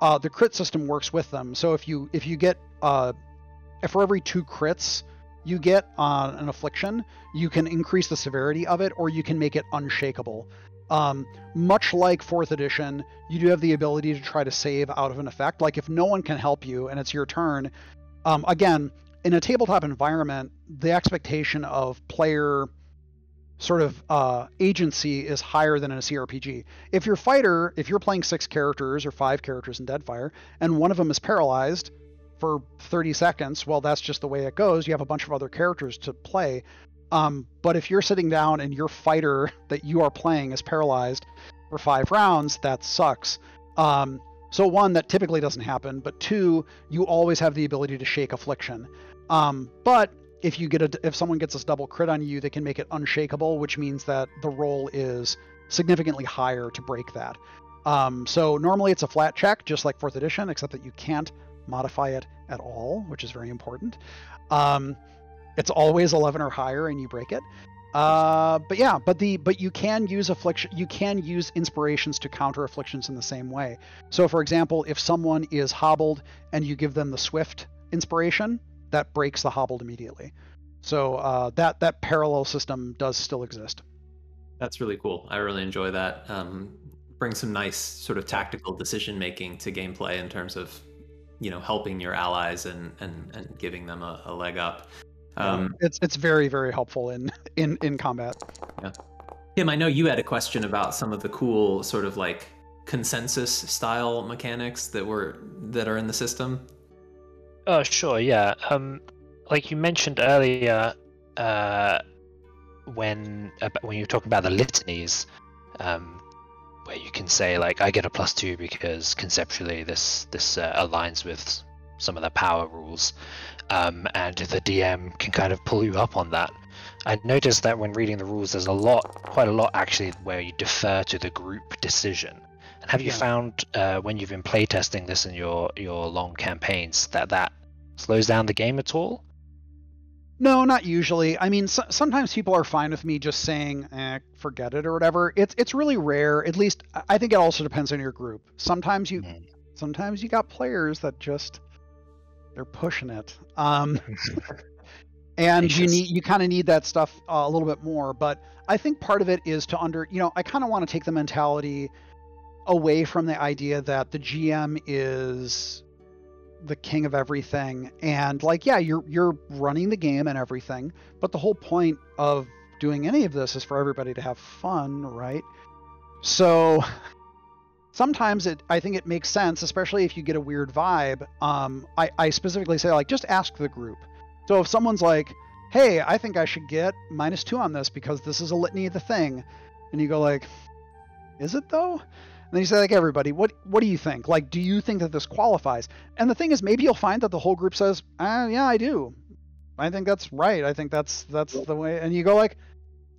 uh, the crit system works with them. So if you if you get uh, for every two crits you get uh, an affliction, you can increase the severity of it, or you can make it unshakable. Um, much like fourth edition, you do have the ability to try to save out of an effect. Like if no one can help you and it's your turn, um, again, in a tabletop environment, the expectation of player sort of uh, agency is higher than in a CRPG. If your fighter, if you're playing six characters or five characters in Deadfire, and one of them is paralyzed for 30 seconds, well, that's just the way it goes. You have a bunch of other characters to play. Um, but if you're sitting down and your fighter that you are playing is paralyzed for five rounds, that sucks. Um, so one, that typically doesn't happen, but two, you always have the ability to shake affliction. Um, but if you get a if someone gets a double crit on you, they can make it unshakable, which means that the roll is significantly higher to break that. Um, so normally it's a flat check, just like fourth edition, except that you can't modify it at all, which is very important. Um, it's always 11 or higher, and you break it. Uh, but yeah, but the but you can use affliction. You can use inspirations to counter afflictions in the same way. So, for example, if someone is hobbled and you give them the swift inspiration, that breaks the hobbled immediately. So uh, that that parallel system does still exist. That's really cool. I really enjoy that. Um, brings some nice sort of tactical decision making to gameplay in terms of you know helping your allies and and, and giving them a, a leg up. Um, it's it's very very helpful in in in combat. Yeah. Kim, I know you had a question about some of the cool sort of like consensus style mechanics that were that are in the system. Oh, sure, yeah. Um, like you mentioned earlier, uh, when uh, when you were talking about the litanies, um, where you can say like, I get a plus two because conceptually this this uh, aligns with some of the power rules, um, and the DM can kind of pull you up on that. I noticed that when reading the rules, there's a lot, quite a lot actually, where you defer to the group decision. And have you Yeah. found uh, when you've been playtesting this in your your long campaigns that that slows down the game at all? No, not usually. I mean, so, sometimes people are fine with me just saying, eh, "Forget it" or whatever. It's it's really rare. At least I- I think it also depends on your group. Sometimes you Mm. sometimes you got players that just they're pushing it. Um, and you need you kind of need that stuff uh, a little bit more. But I think part of it is to under you know I kind of want to take the mentality away from the idea that the GM is the king of everything. And like yeah you're you're running the game and everything but the whole point of doing any of this is for everybody to have fun right? So sometimes it i think it makes sense especially if you get a weird vibe. Um i i specifically say like just ask the group. So if someone's like hey i think i should get minus two on this because this is a litany of the thing and you go like is it though and you say like everybody, what what do you think? Like, do you think that this qualifies? And the thing is, maybe you'll find that the whole group says, ah, yeah, I do. I think that's right. I think that's that's the way. And you go like,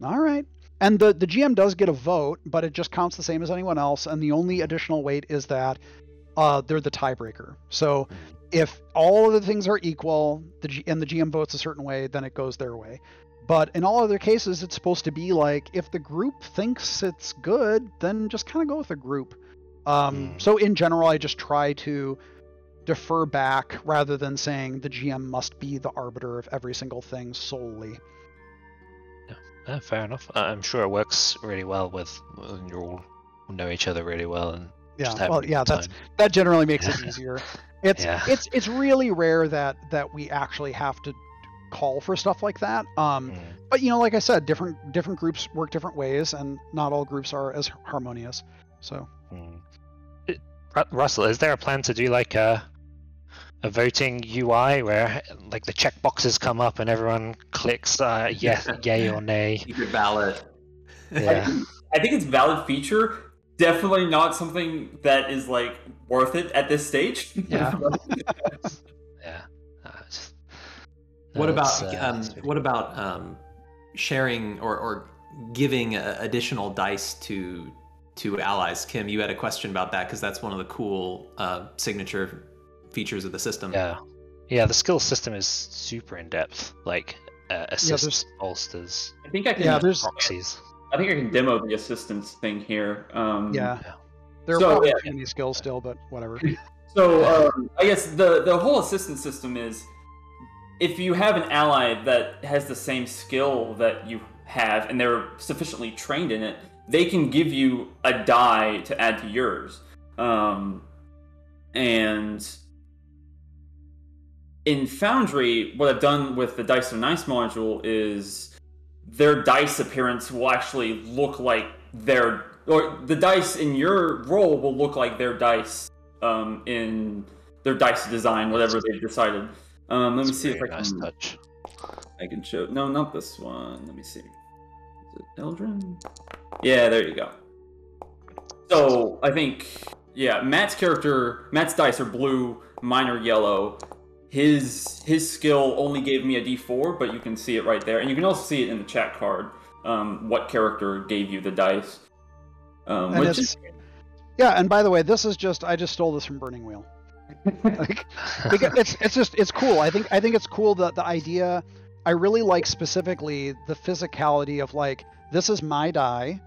all right. And the the GM does get a vote, but it just counts the same as anyone else. And the only additional weight is that uh, they're the tiebreaker. So if all of the things are equal, the G- and the GM votes a certain way, then it goes their way. But in all other cases, it's supposed to be like if the group thinks it's good, then just kind of go with the group. Um, Hmm. So in general, I just try to defer back rather than saying the GM must be the arbiter of every single thing solely. Uh, fair enough. I'm sure it works really well with when you all know each other really well and Yeah, well, yeah, that's time. that generally makes it easier. It's Yeah. it's it's really rare that that we actually have to call for stuff like that. Um, Mm. but you know, like I said, different different groups work different ways, and not all groups are as harmonious. So Mm. It- Russell, is there a plan to do like a a voting UI where like the check boxes come up and everyone clicks uh, yes, yay or nay? Secret ballot. Yeah. I think it's valid feature. Definitely not something that is like worth it at this stage. Yeah. yeah. Just- What about uh, um, what about um, sharing or, or giving uh, additional dice to to allies? Kim, you had a question about that because that's one of the cool uh, signature features of the system. Yeah, yeah. The skill system is super in depth. Like uh, assists, there's- bolsters, I think I can. Yeah, there's- proxies. I think I can demo the assistance thing here. Um, yeah, Yeah. there are So, probably yeah. too many skills still, but whatever. So um, I guess the the whole assistance system is if you have an ally that has the same skill that you have and they're sufficiently trained in it, they can give you a die to add to yours. Um, and in Foundry, what I've done with the Dice So Nice module is their dice appearance will actually look like their or the dice in your roll will look like their dice um, in their dice design, whatever they've decided. Um, let me It's a see if I nice can. touch. I can show. No, not this one. Let me see. Is it Eldrin? Yeah, there you go. So I think yeah, Matt's character, Matt's dice are blue, mine are yellow. His his skill only gave me a D4, but you can see it right there, and you can also see it in the chat card. Um, what character gave you the dice? Um, And which is Yeah, and by the way, this is just I just stole this from Burning Wheel. like, it's it's just it's cool. I think I think it's cool that the idea. I really like specifically the physicality of like this is my die.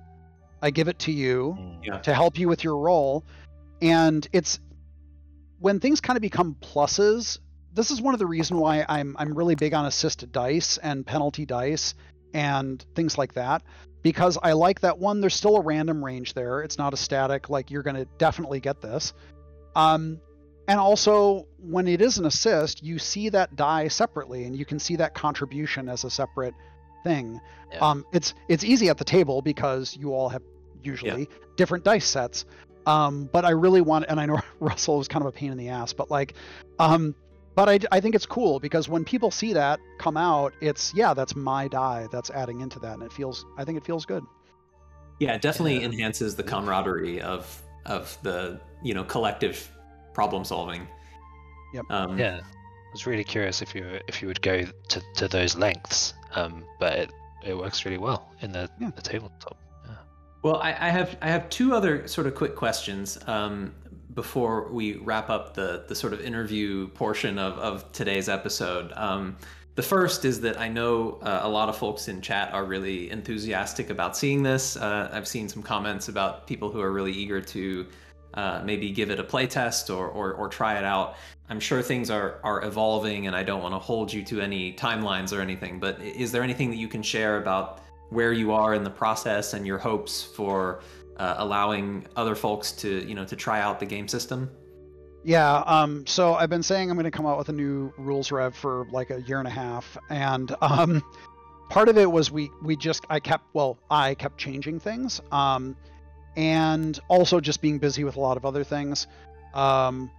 I give it to you Mm. Yeah. to help you with your role, and it's when things kind of become pluses. This is one of the reason why I'm I'm really big on assisted dice and penalty dice and things like that because I like that one. There's still a random range there. It's not a static like you're going to definitely get this. Um, and also when it is an assist, you see that die separately, and you can see that contribution as a separate thing. Yeah. Um, it's it's easy at the table because you all have usually different dice sets. Um, but I really want, and I know Russell was kind of a pain in the ass, but like, um, but I, I think it's cool because when people see that come out, it's yeah, that's my die that's adding into that, and it feels, I think it feels good. Yeah, it definitely Yeah. enhances the camaraderie of of the you know collective problem solving. Yep. Um, Yeah, I was really curious if you if you would go to, to those lengths, um, but it, it works really well in the, Yeah. the tabletop. Yeah. Well, I, I have I have two other sort of quick questions um, before we wrap up the the sort of interview portion of, of today's episode. Um, the first is that I know uh, a lot of folks in chat are really enthusiastic about seeing this. Uh, I've seen some comments about people who are really eager to uh, maybe give it a playtest or, or, or try it out. I'm sure things are, are evolving, and I don't want to hold you to any timelines or anything. But is there anything that you can share about where you are in the process and your hopes for uh, allowing other folks to you know to try out the game system? Yeah, um, so I've been saying I'm going to come out with a new rules rev for like a year and a half, and um, part of it was we we just I kept well I kept changing things, um, and also just being busy with a lot of other things. Um,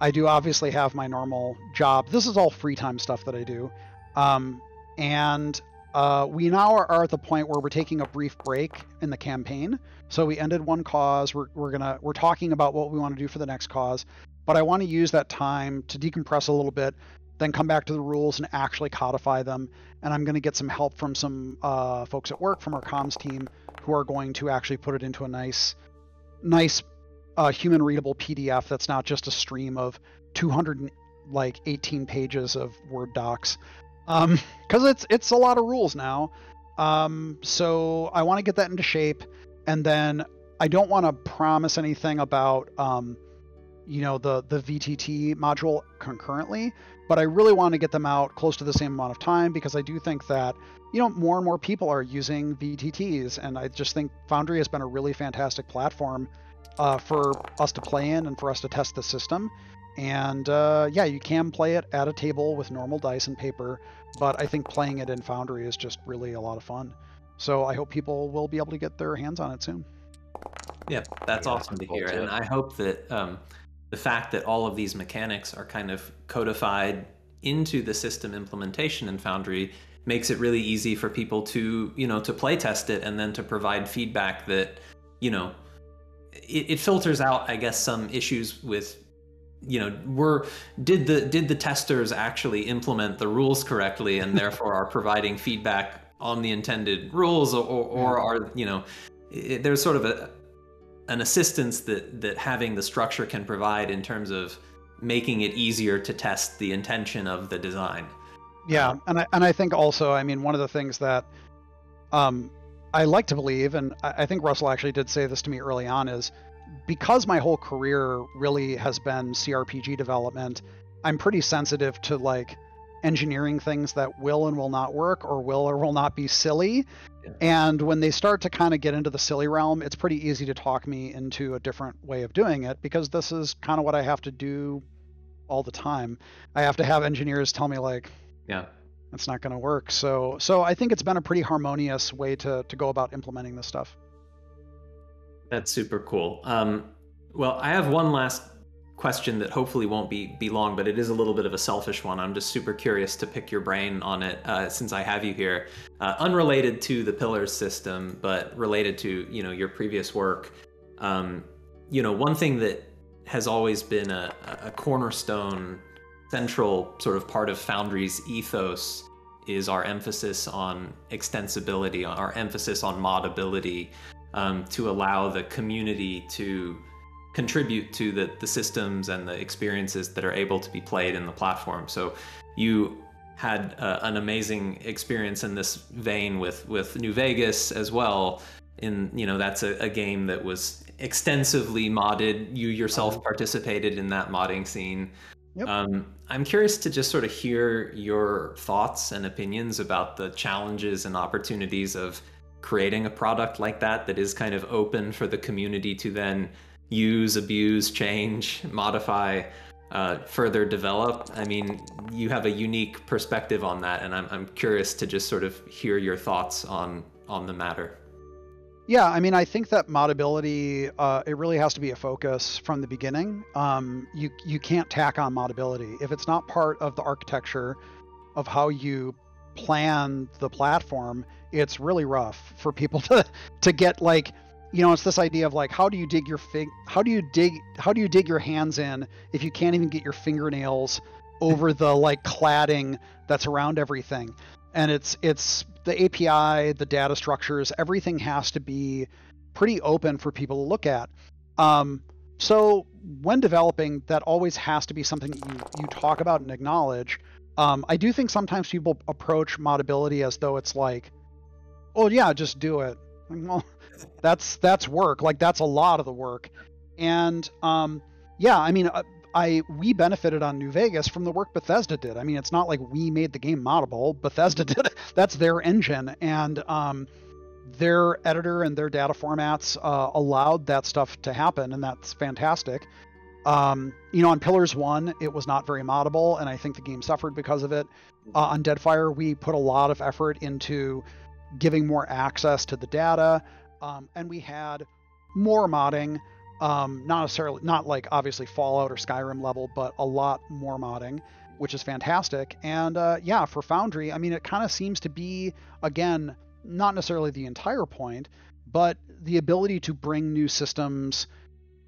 I do obviously have my normal job. This is all free time stuff that I do, um, and uh, we now are, at the point where we're taking a brief break in the campaign. So we ended one cause. We're, we're gonna we're talking about what we want to do for the next cause, but I want to use that time to decompress a little bit, then come back to the rules and actually codify them. And I'm gonna get some help from some uh, folks at work from our comms team who are going to actually put it into a nice, nice, uh, human readable PDF that's not just a stream of 200 like 18 pages of Word docs, um, because it's it's a lot of rules now. Um, so I want to get that into shape and then I don't want to promise anything about um, you know the the VTT module concurrently, but I really want to get them out close to the same amount of time because I do think that you know more and more people are using VTTs, and I just think Foundry has been a really fantastic platform uh, for us to play in and for us to test the system. And uh, yeah, you can play it at a table with normal dice and paper, but I think playing it in Foundry is just really a lot of fun. So I hope people will be able to get their hands on it soon. Yeah, that's Yeah, awesome to cool hear. too. And I hope that um, the fact that all of these mechanics are kind of codified into the system implementation in Foundry makes it really easy for people to, you know, to play test it and then to provide feedback that, you know, it, it filters out, I guess, some issues with you know were did the did the testers actually implement the rules correctly and therefore are providing feedback on the intended rules or, or, are you know it, there's sort of a an assistance that that having the structure can provide in terms of making it easier to test the intention of the design Yeah, and I and I think also, I mean, one of the things that um, I like to believe, and I, I think Russell actually did say this to me early on, is because my whole career really has been CRPG development. I'm pretty sensitive to like engineering things that will and will not work, or will or will not be silly. Yeah. And when they start to kind of get into the silly realm, it's pretty easy to talk me into a different way of doing it because this is kind of what I have to do all the time. I have to have engineers tell me like, yeah that's not going to work. So so I think it's been a pretty harmonious way to to go about implementing this stuff. That's super cool. Um, well, I have one last question that hopefully won't be be long, but it is a little bit of a selfish one. I'm just super curious to pick your brain on it uh, since I have you here. Uh, unrelated to the pillars system, but related to you know your previous work. Um, you know, one thing that has always been a, a cornerstone, central sort of part of Foundry's ethos is our emphasis on extensibility, our emphasis on modability, um, to allow the community to contribute to the, the systems and the experiences that are able to be played in the platform. So you had uh, an amazing experience in this vein with with New Vegas as well. In you know that's a, a game that was extensively modded. You yourself participated in that modding scene. Yep. Um, I'm curious to just sort of hear your thoughts and opinions about the challenges and opportunities of creating a product like that that is kind of open for the community to then use, abuse, change, modify, uh, further develop. I mean, you have a unique perspective on that, and I'm, I'm curious to just sort of hear your thoughts on on the matter. Yeah, I mean, I think that modability uh, it really has to be a focus from the beginning. Um, you you can't tack on modability if it's not part of the architecture of how you plan the platform. It's really rough for people to to get like you know it's this idea of like how do you dig your fig how do you dig how do you dig your hands in if you can't even get your fingernails over the like cladding that's around everything and it's it's the api the data structures everything has to be pretty open for people to look at. Um, so when developing that always has to be something that you, you talk about and acknowledge. Um, i do think sometimes people approach modability as though it's like oh yeah just do it. Well that's that's work. Like that's a lot of the work. And um yeah i mean uh, i we benefited on new vegas from the work bethesda did. I mean it's not like we made the game moddable. Bethesda did it. That's their engine. And um their editor and their data formats uh, allowed that stuff to happen and that's fantastic. Um, you know on pillars one it was not very moddable and i think the game suffered because of it. Uh, on deadfire we put a lot of effort into giving more access to the data. Um, and we had more modding um, not necessarily not like obviously fallout or skyrim level but a lot more modding which is fantastic and uh, yeah for foundry i mean it kind of seems to be again not necessarily the entire point but the ability to bring new systems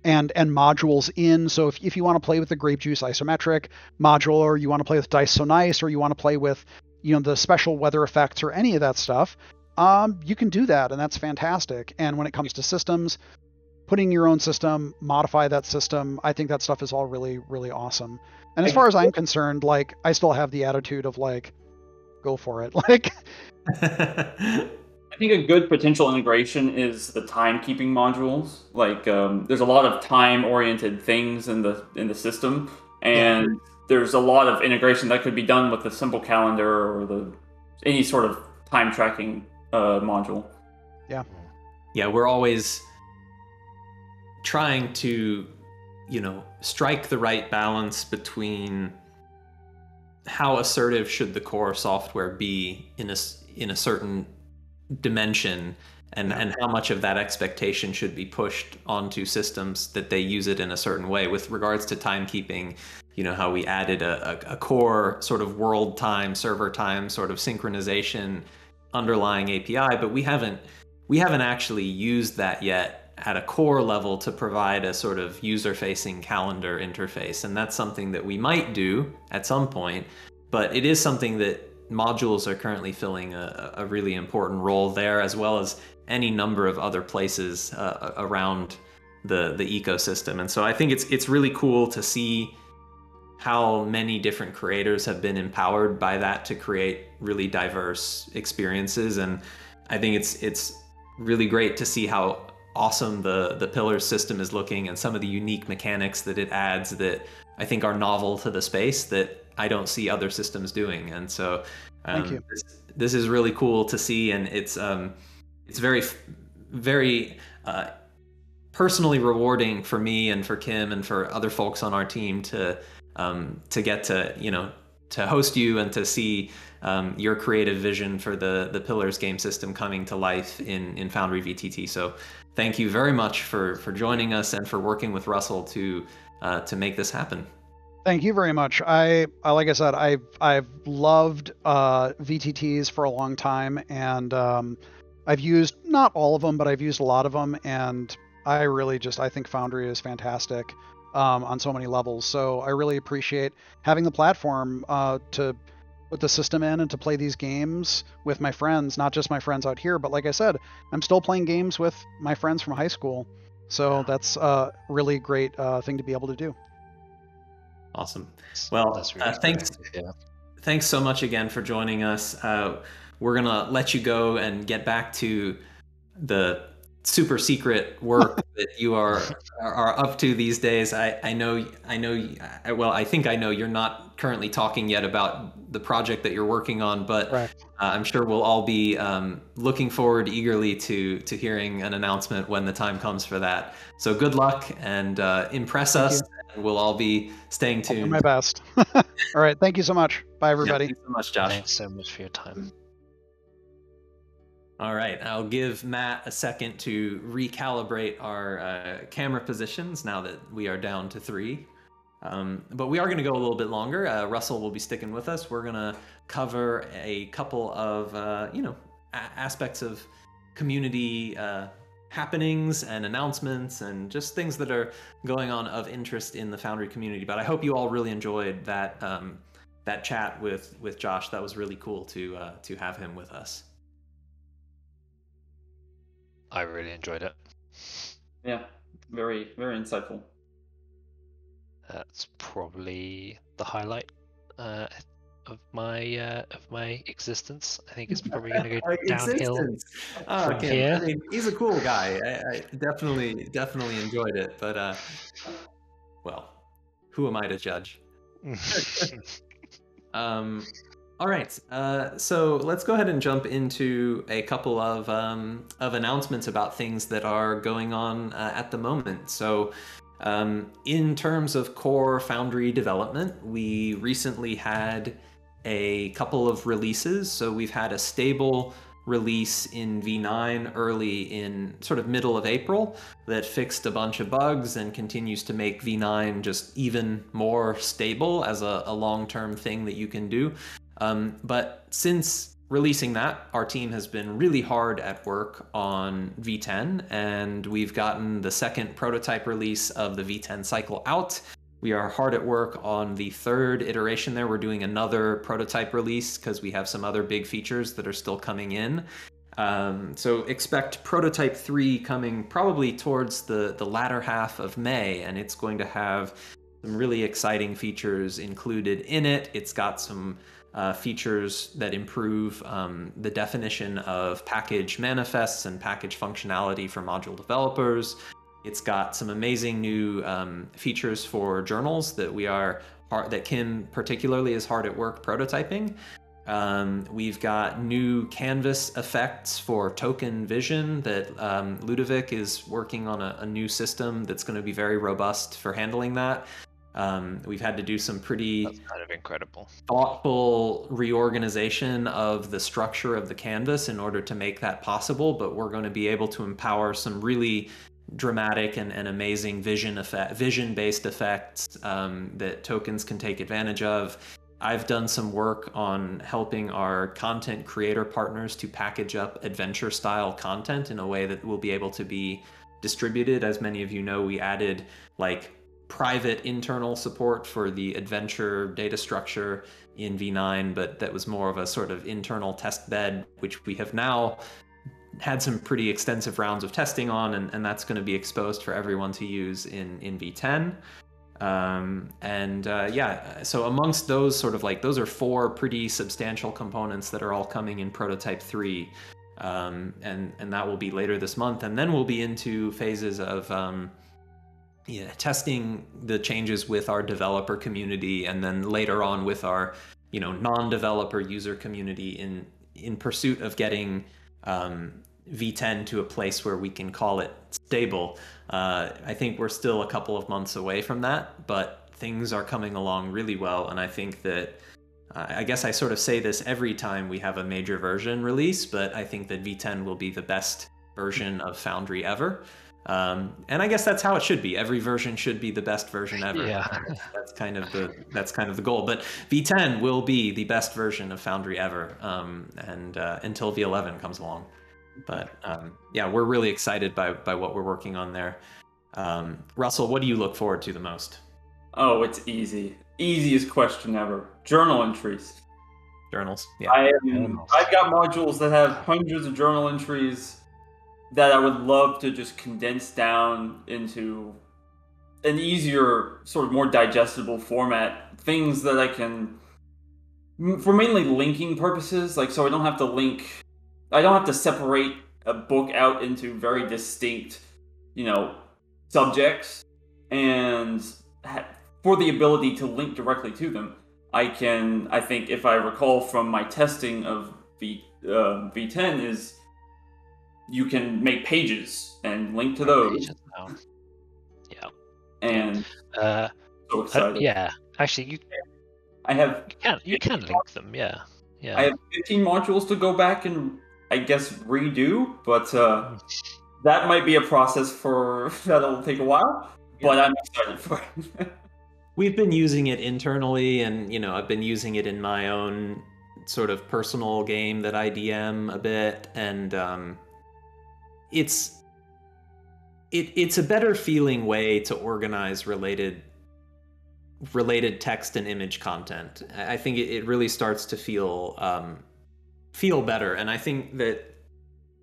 and and modules in so if, if you want to play with the grape juice isometric module or you want to play with dice so nice or you want to play with you know the special weather effects or any of that stuff um, you can do that, and that's fantastic. And when it comes to systems, putting your own system, modify that system, I think that stuff is all really, really awesome. And as far as I'm concerned, like I still have the attitude of like, go for it. Like, I think a good potential integration is the timekeeping modules. Like, um, there's a lot of time-oriented things in the in the system, and there's a lot of integration that could be done with the simple calendar or the any sort of time tracking uh, module. Yeah. Yeah, we're always trying to you know, strike the right balance between how assertive should the core software be in a in a certain dimension and and how much of that expectation should be pushed onto systems that they use it in a certain way. With regards to timekeeping you know how we added a, a, a core sort of world time server time sort of synchronization underlying api but we haven't we haven't actually used that yet at a core level to provide a sort of user facing calendar interface and that's something that we might do at some point but it is something that modules are currently filling a, a really important role there as well as any number of other places uh, around the the ecosystem. And so I think it's it's really cool to see how many different creators have been empowered by that to create really diverse experiences and I think it's it's really great to see how awesome the the pillars system is looking and some of the unique mechanics that it adds that I think are novel to the space that I don't see other systems doing. And so um, this, this, is really cool to see and it's um, it's very very uh, personally rewarding for me and for Kim and for other folks on our team to um, to get to you know to host you and to see um, your creative vision for the the Pillars game system coming to life in in Foundry VTT. So thank you very much for for joining us and for working with Russell to uh, to make this happen. Thank you very much. I, like I said, I've I've loved uh, VTTs for a long time, and um, I've used not all of them, but I've used a lot of them, and I really just I think Foundry is fantastic um, on so many levels. So I really appreciate having the platform uh, to put the system in and to play these games with my friends, not just my friends out here, but like I said, I'm still playing games with my friends from high school. So that's a really great uh, thing to be able to do. Awesome. Well, really uh, thanks. Yeah. Thanks so much again for joining us. Uh, we're gonna let you go and get back to the super secret work that you are are up to these days. I, I know I know well I think I know you're not currently talking yet about the project that you're working on, but right. uh, I'm sure we'll all be um, looking forward eagerly to to hearing an announcement when the time comes for that. So good luck and uh, impress Thank us, and we'll all be staying tuned. My best. all right, thank you so much. Bye everybody. Yeah, thanks so much, Josh. Thanks so much for your time. All right, I'll give Matt a second to recalibrate our uh, camera positions now that we are down to three. Um, but we are going to go a little bit longer. Uh, Russell will be sticking with us. We're going to cover a couple of, uh, you know, aspects of community uh, happenings and announcements and just things that are going on of interest in the Foundry community. But I hope you all really enjoyed that um, that chat with with Josh. That was really cool to uh, to have him with us. I really enjoyed it. Yeah, very very insightful. That's probably the highlight uh, of my uh, of my existence. I think it's probably going to go downhill oh, from okay. here. I mean, he's a cool guy. I, I, definitely definitely enjoyed it, but uh, well, who am I to judge? um, all right, uh, so let's go ahead and jump into a couple of um, of announcements about things that are going on uh, at the moment. So, um, in terms of core Foundry development, we recently had a couple of releases. So we've had a stable release in V9 early in sort of middle of April that fixed a bunch of bugs and continues to make V9 just even more stable as a, a long term thing that you can do. Um, but since releasing that, our team has been really hard at work on V10, and we've gotten the second prototype release of the V10 cycle out. We are hard at work on the third iteration there. We're doing another prototype release because we have some other big features that are still coming in. Um, so expect prototype 3 coming probably towards the, the latter half of May, and it's going to have some really exciting features included in it. It's got some uh, features that improve um, the definition of package manifests and package functionality for module developers. It's got some amazing new um, features for journals that we are hard, that Kim particularly is hard at work prototyping. Um, we've got new canvas effects for token vision that um, Ludovic is working on a, a new system that's going to be very robust for handling that. Um, we've had to do some pretty That's kind of incredible. thoughtful reorganization of the structure of the canvas in order to make that possible, but we're going to be able to empower some really dramatic and, and amazing vision effect, vision-based effects um, that tokens can take advantage of. I've done some work on helping our content creator partners to package up adventure style content in a way that will be able to be distributed. As many of you know, we added like private internal support for the adventure data structure in V9, but that was more of a sort of internal test bed, which we have now had some pretty extensive rounds of testing on, and, and that's going to be exposed for everyone to use in, in V10. Um, and uh, yeah, so amongst those sort of like, those are four pretty substantial components that are all coming in prototype three. Um, and, and that will be later this month. And then we'll be into phases of, um, yeah, testing the changes with our developer community, and then later on with our, you know, non-developer user community in in pursuit of getting um, V10 to a place where we can call it stable. Uh, I think we're still a couple of months away from that, but things are coming along really well, and I think that. Uh, I guess I sort of say this every time we have a major version release, but I think that V10 will be the best version of Foundry ever. Um, and I guess that's how it should be. Every version should be the best version ever. Yeah. that's kind of the that's kind of the goal. But V10 will be the best version of Foundry ever, um, and uh, until V11 comes along. But um, yeah, we're really excited by by what we're working on there. Um, Russell, what do you look forward to the most? Oh, it's easy. Easiest question ever. Journal entries. Journals. Yeah. I am, I've got modules that have hundreds of journal entries that I would love to just condense down into an easier, sort of more digestible format. Things that I can, for mainly linking purposes, like so I don't have to link, I don't have to separate a book out into very distinct, you know, subjects, and for the ability to link directly to them. I can, I think, if I recall from my testing of V uh, V10, is you can make pages and link to those, Pages now. Yeah. and Uh, so uh, yeah. Actually, you, I have you can you can link them. Yeah. Yeah. I have 15 modules to go back and I guess redo, but uh, that might be a process for that'll take a while. But I'm excited for it. We've been using it internally, and you know, I've been using it in my own sort of personal game that I DM a bit, and um, it's it, it's a better feeling way to organize related related text and image content. I think it, it really starts to feel um, feel better, and I think that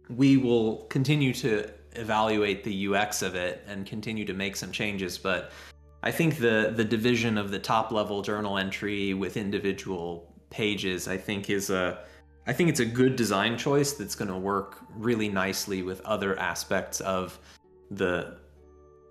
we will continue to evaluate the UX of it and continue to make some changes, but I think the the division of the top level journal entry with individual pages I think is a I think it's a good design choice that's going to work really nicely with other aspects of the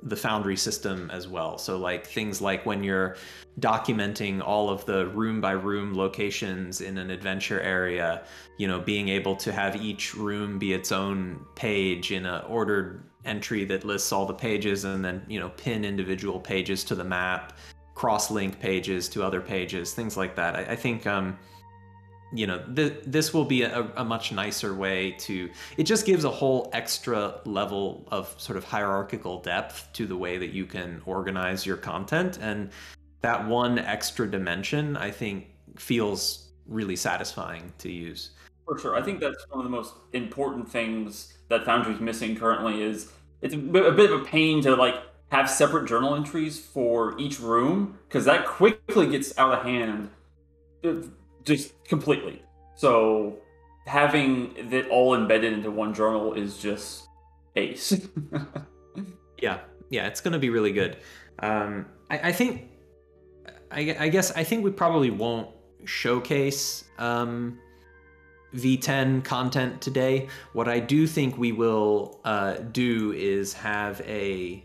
the Foundry system as well. So like things like when you're documenting all of the room by room locations in an adventure area, you know, being able to have each room be its own page in a ordered entry that lists all the pages and then, you know, pin individual pages to the map, cross-link pages to other pages, things like that. I, I think um you know th- this will be a, a much nicer way to it just gives a whole extra level of sort of hierarchical depth to the way that you can organize your content. And that one extra dimension i think feels really satisfying to use. For sure, I think that's one of the most important things that Foundry's missing currently. Is it's a bit, of a pain to like have separate journal entries for each room because that quickly gets out of hand, uh, just completely. So having it all embedded into one journal is just ace. yeah yeah it's going to be really good um, I, I think I, I guess i think we probably won't showcase um, v10 content today what i do think we will uh, do is have a,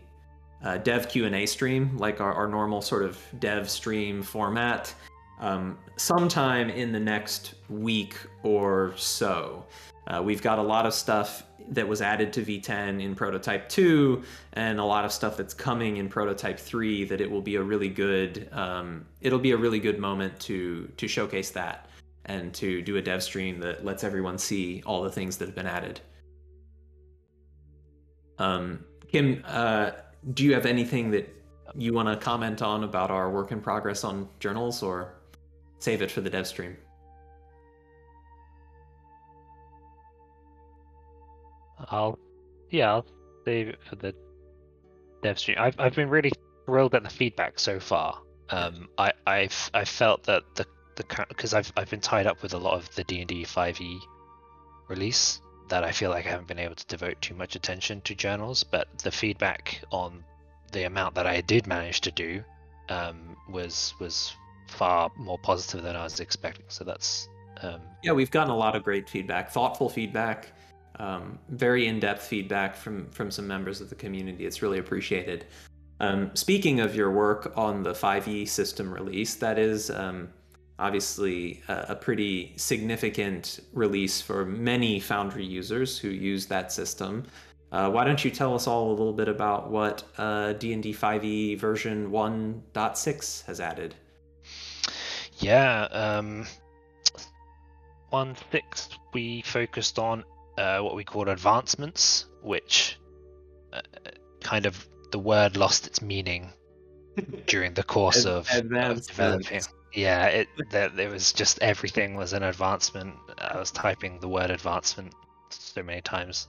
uh dev q&a stream like our, our normal sort of dev stream format um, sometime in the next week or so. Uh, we've got a lot of stuff that was added to V10 in Prototype 2, and a lot of stuff that's coming in Prototype 3. That it will be a really good, um, it'll be a really good moment to to showcase that and to do a dev stream that lets everyone see all the things that have been added. Um, Kim, uh, do you have anything that you want to comment on about our work in progress on journals, or save it for the dev stream? I'll, yeah, I'll save it for the dev stream. I've I've been really thrilled at the feedback so far. Um, I I've I felt that the the because I've I've been tied up with a lot of the D and D five E release that I feel like I haven't been able to devote too much attention to journals. But the feedback on the amount that I did manage to do um, was was far more positive than I was expecting. So that's um, yeah, we've gotten a lot of great feedback, thoughtful feedback um, very in-depth feedback from from some members of the community. It's really appreciated. Um, speaking of your work on the 5e system release, that is um, obviously a, a, pretty significant release for many Foundry users who use that system. Uh, why don't you tell us all a little bit about what uh, D&D 5e version 1.6 has added? Yeah, um, 1.6 we focused on uh, what we call advancements, which uh, kind of the word lost its meaning during the course of, of, developing. Yeah, it that it was just everything was an advancement. I was typing the word advancement so many times.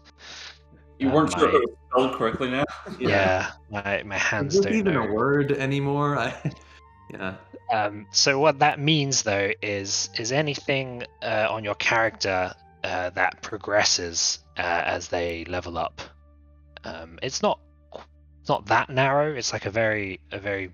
You weren't uh, sure my, if it was spelled correctly now. yeah. yeah, my my hands don't even know. a word anymore. I, yeah. Um, so what that means though is is anything uh, on your character uh, that progresses uh, as they level up. Um, it's not it's not that narrow. It's like a very a very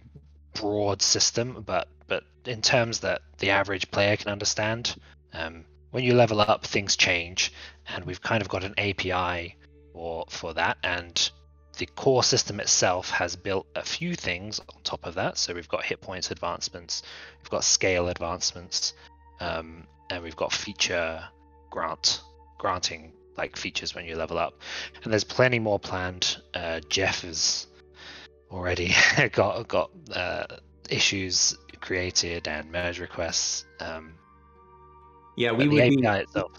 broad system, but but in terms that the average player can understand. Um, when you level up, things change, and we've kind of got an API for for that, and the core system itself has built a few things on top of that. So we've got hit points advancements, we've got scale advancements, um, and we've got feature grant granting like features when you level up, and there's plenty more planned. Uh, Jeff has already got got uh, issues created and merge requests. Um, yeah, we would be, itself.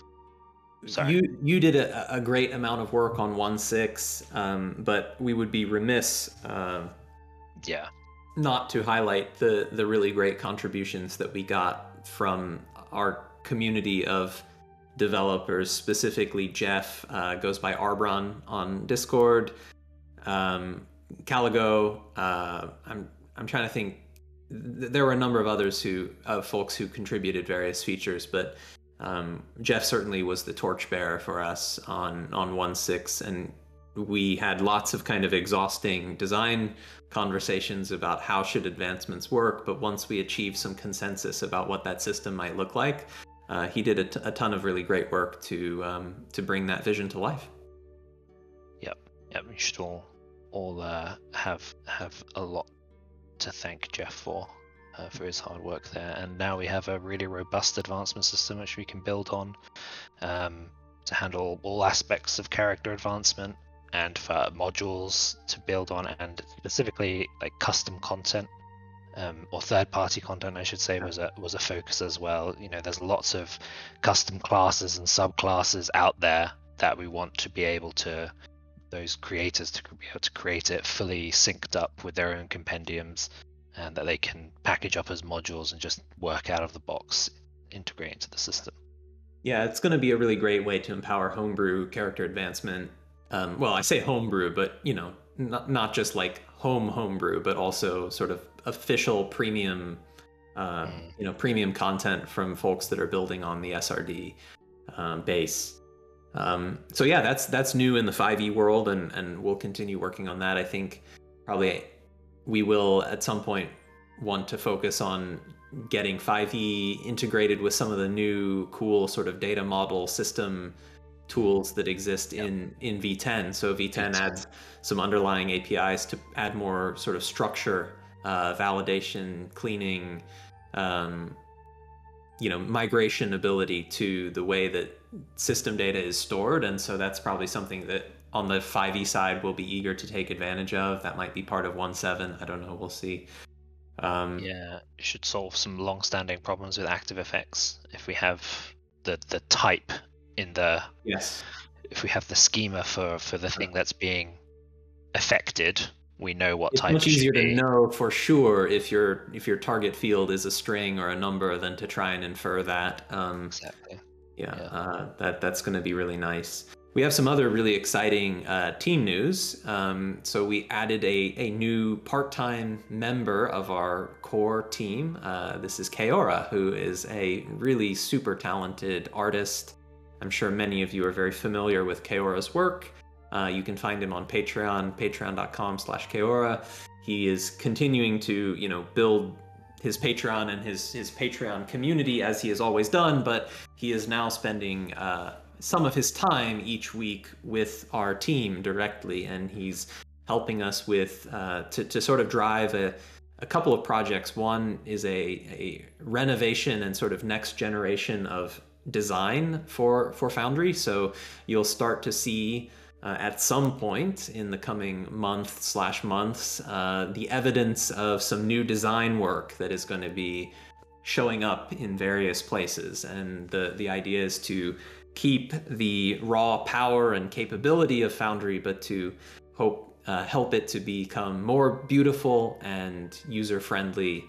Sorry. You you did a, a great amount of work on one six, um, but we would be remiss. Uh, yeah. Not to highlight the the really great contributions that we got from our community of developers, specifically Jeff, uh, goes by Arbron on Discord. Um, Caligo, uh, I'm I'm trying to think. There were a number of others who, of folks who contributed various features, but um, Jeff certainly was the torchbearer for us on on one six, and we had lots of kind of exhausting design conversations about how should advancements work. But once we achieved some consensus about what that system might look like, uh, he did a, t- a ton of really great work to um, to bring that vision to life. Yep, yep. We should all all uh, have have a lot to thank Jeff for uh, for his hard work there. And now we have a really robust advancement system which we can build on um, to handle all aspects of character advancement and for modules to build on and specifically like custom content um, or third-party content, I should say, was a was a focus as well. You know, there's lots of custom classes and subclasses out there that we want to be able to those creators to be able to create it fully synced up with their own compendiums, and that they can package up as modules and just work out of the box, integrate into the system. Yeah, it's going to be a really great way to empower homebrew character advancement. Um, well, I say homebrew, but you know, not not just like home homebrew, but also sort of official premium, uh, mm. you know, premium content from folks that are building on the SRD um, base. Um, so yeah, that's that's new in the 5e world, and and we'll continue working on that. I think probably we will at some point want to focus on getting 5e integrated with some of the new cool sort of data model system tools that exist yep. in in V10. So V10 adds some underlying APIs to add more sort of structure, uh, validation, cleaning, um, you know migration ability to the way that system data is stored and so that's probably something that on the 5e side we'll be eager to take advantage of that might be part of 1 7. i don't know we'll see um, yeah it should solve some long-standing problems with active effects if we have the the type in the yes if we have the schema for for the thing that's being affected we know what type it's. Much easier to know for sure if your if your target field is a string or a number than to try and infer that. Um, exactly. Yeah, yeah. Uh, that that's going to be really nice. We have some other really exciting uh, team news. Um, so we added a, a new part-time member of our core team. Uh, this is Caeora, who is a really super talented artist. I'm sure many of you are very familiar with Caeora's work. Uh, you can find him on Patreon, patreon.com slash Caeora. He is continuing to, you know, build his Patreon and his, his Patreon community as he has always done, but he is now spending uh, some of his time each week with our team directly, and he's helping us with uh, to, to sort of drive a, a couple of projects. One is a, a renovation and sort of next generation of design for for Foundry. So you'll start to see uh, at some point in the coming month slash months uh, the evidence of some new design work that is going to be showing up in various places and the the idea is to keep the raw power and capability of foundry but to hope uh, help it to become more beautiful and user friendly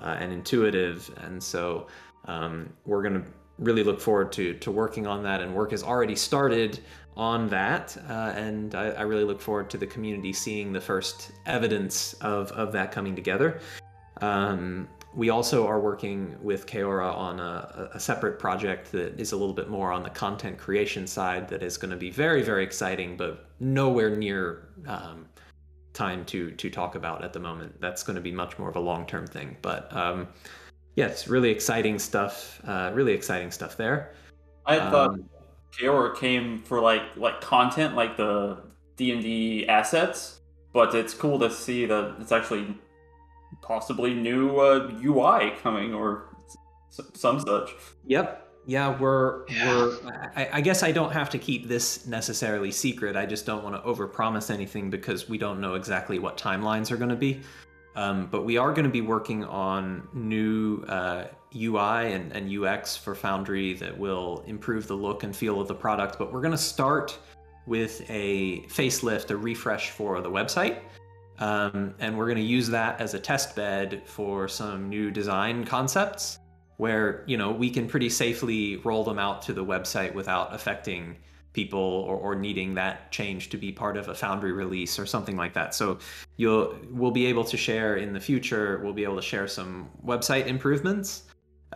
uh, and intuitive. And so um, we're going to really look forward to to working on that and work has already started on that uh, and I, I, really look forward to the community seeing the first evidence of, of that coming together. Um, we also are working with Caeora on a, a, separate project that is a little bit more on the content creation side that is going to be very very exciting but nowhere near um, time to to talk about at the moment that's going to be much more of a long-term thing but um, yes, really exciting stuff. Uh, really exciting stuff there. I thought um, Caeora came for like like content, like the D and D assets, but it's cool to see that it's actually possibly new uh, UI coming or some such. Yep. Yeah, we're yeah. we're. I, I, guess I don't have to keep this necessarily secret. I just don't want to overpromise anything because we don't know exactly what timelines are going to be. Um, but we are going to be working on new uh, UI and, and, UX for Foundry that will improve the look and feel of the product. But we're going to start with a facelift, a refresh for the website. Um, and we're going to use that as a test bed for some new design concepts where, you know, we can pretty safely roll them out to the website without affecting people or, or, needing that change to be part of a foundry release or something like that. So you'll we'll be able to share in the future we'll be able to share some website improvements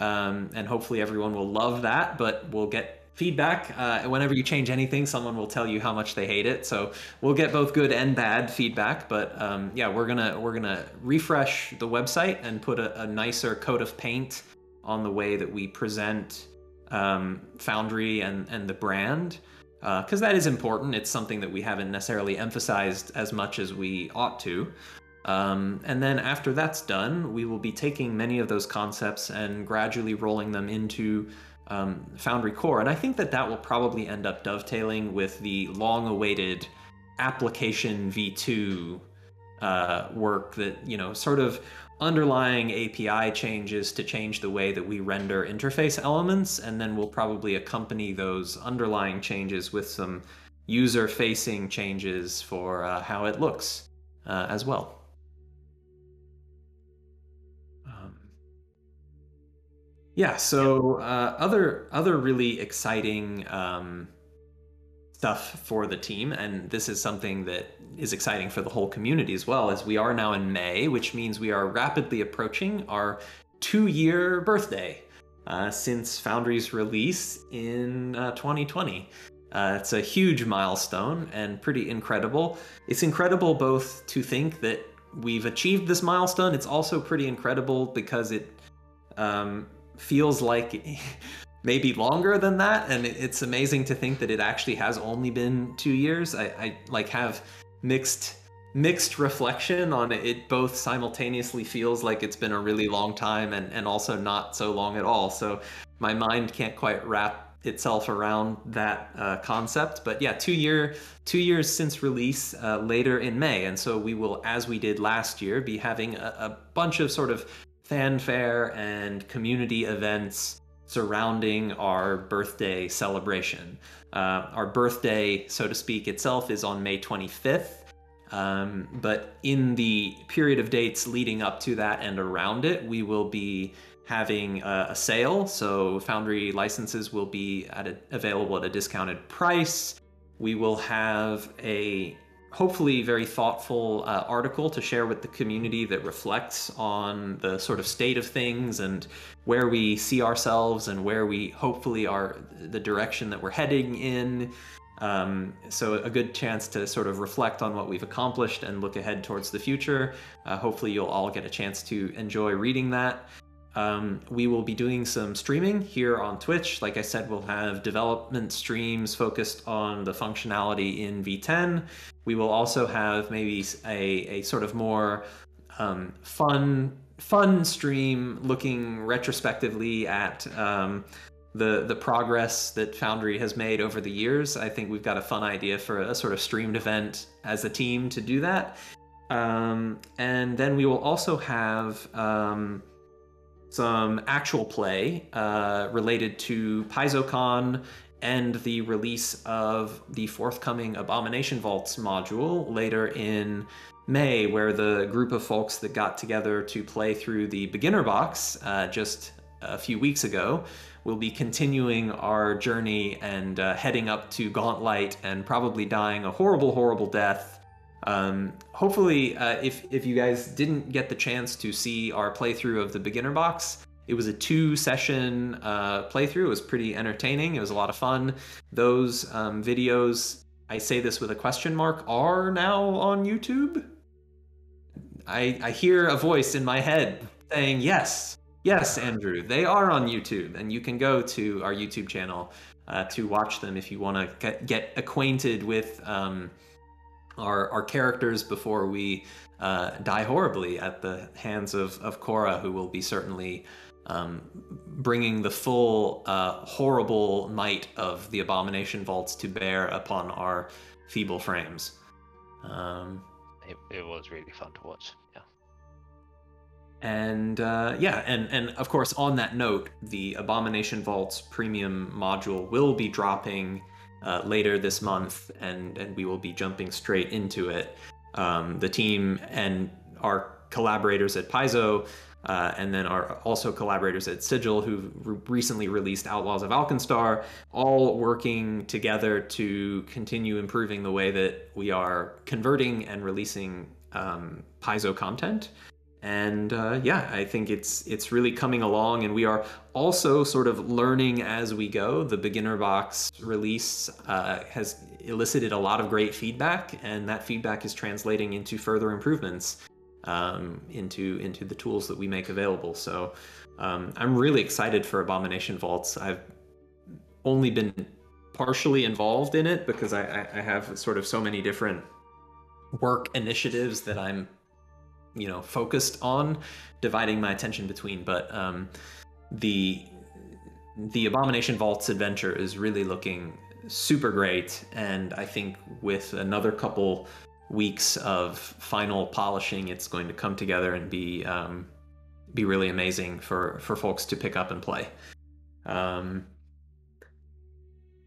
um, and hopefully everyone will love that but we'll get feedback uh, whenever you change anything someone will tell you how much they hate it so we'll get both good and bad feedback but um, yeah we're gonna we're gonna refresh the website and put a, a nicer coat of paint on the way that we present um, foundry and and the brand because uh, that is important. It's something that we haven't necessarily emphasized as much as we ought to. Um, and then after that's done, we will be taking many of those concepts and gradually rolling them into um, Foundry Core. And I think that that will probably end up dovetailing with the long awaited application v2 uh, work that, you know, sort of underlying API changes to change the way that we render interface elements, and then we'll probably accompany those underlying changes with some user-facing changes for uh, how it looks uh, as well. Yeah, so uh, other other really exciting um, stuff for the team and this is something that is exciting for the whole community as well as we are now in may which means we are rapidly approaching our two year birthday uh, since foundry's release in uh, 2020 uh, it's a huge milestone and pretty incredible. It's incredible both to think that we've achieved this milestone. It's also pretty incredible because it um, feels like maybe longer than that. And it's amazing to think that it actually has only been two years. I, I like have mixed mixed reflection on it. It both simultaneously feels like it's been a really long time and, and also not so long at all. So my mind can't quite wrap itself around that uh, concept. But yeah, two year two years since release, uh, later in May, and so we will, as we did last year, be having a, a bunch of sort of fanfare and community events surrounding our birthday celebration. Uh, our birthday, so to speak, itself is on May 25th. Um, but in the period of dates leading up to that and around it, we will be having a, a sale. So Foundry licenses will be at a, available at a discounted price. We will have a hopefully very thoughtful uh, article to share with the community that reflects on the sort of state of things and where we see ourselves and where we hopefully are the direction that we're heading in. Um, so a good chance to sort of reflect on what we've accomplished and look ahead towards the future. Uh, hopefully you'll all get a chance to enjoy reading that. Um, we will be doing some streaming here on Twitch. Like I said, we'll have development streams focused on the functionality in V10. We will also have maybe a, a sort of more um, fun fun stream looking retrospectively at um, the the progress that Foundry has made over the years. I think we've got a fun idea for a sort of streamed event as a team to do that. Um, and then we will also have um, some actual play uh, related to PaizoCon and the release of the forthcoming Abomination Vaults module later in May, where the group of folks that got together to play through the beginner box uh, just a few weeks ago will be continuing our journey and uh, heading up to Gauntlight and probably dying a horrible, horrible death um, hopefully, uh, if, if you guys didn't get the chance to see our playthrough of the beginner box, it was a two session uh, playthrough. It was pretty entertaining. It was a lot of fun. Those um, videos, I say this with a question mark, are now on YouTube. I, I hear a voice in my head saying, yes, yes, Andrew, they are on YouTube. And you can go to our YouTube channel uh, to watch them if you want to get, acquainted with. Um, our, our characters before we uh, die horribly at the hands of, of Cora, who will be certainly um, bringing the full uh, horrible might of the Abomination Vaults to bear upon our feeble frames. Um, it, it was really fun to watch. Yeah. And uh, yeah, and, and of course, on that note, the Abomination Vaults premium module will be dropping uh, later this month, and and we will be jumping straight into it. Um, the team and our collaborators at Paizo, uh, and then our also collaborators at Sigil, who re- recently released Outlaws of Alkenstar, all working together to continue improving the way that we are converting and releasing um, Paizo content and uh, yeah, I think it's it's really coming along, and we are also sort of learning as we go. The beginner box release uh, has elicited a lot of great feedback, and that feedback is translating into further improvements um, into into the tools that we make available. So um, I'm really excited for Abomination Vaults. I've only been partially involved in it because I, I have sort of so many different work initiatives that I'm you know focused on dividing my attention between but um, the the abomination vaults adventure is really looking super great and i think with another couple weeks of final polishing it's going to come together and be um, be really amazing for for folks to pick up and play. Um,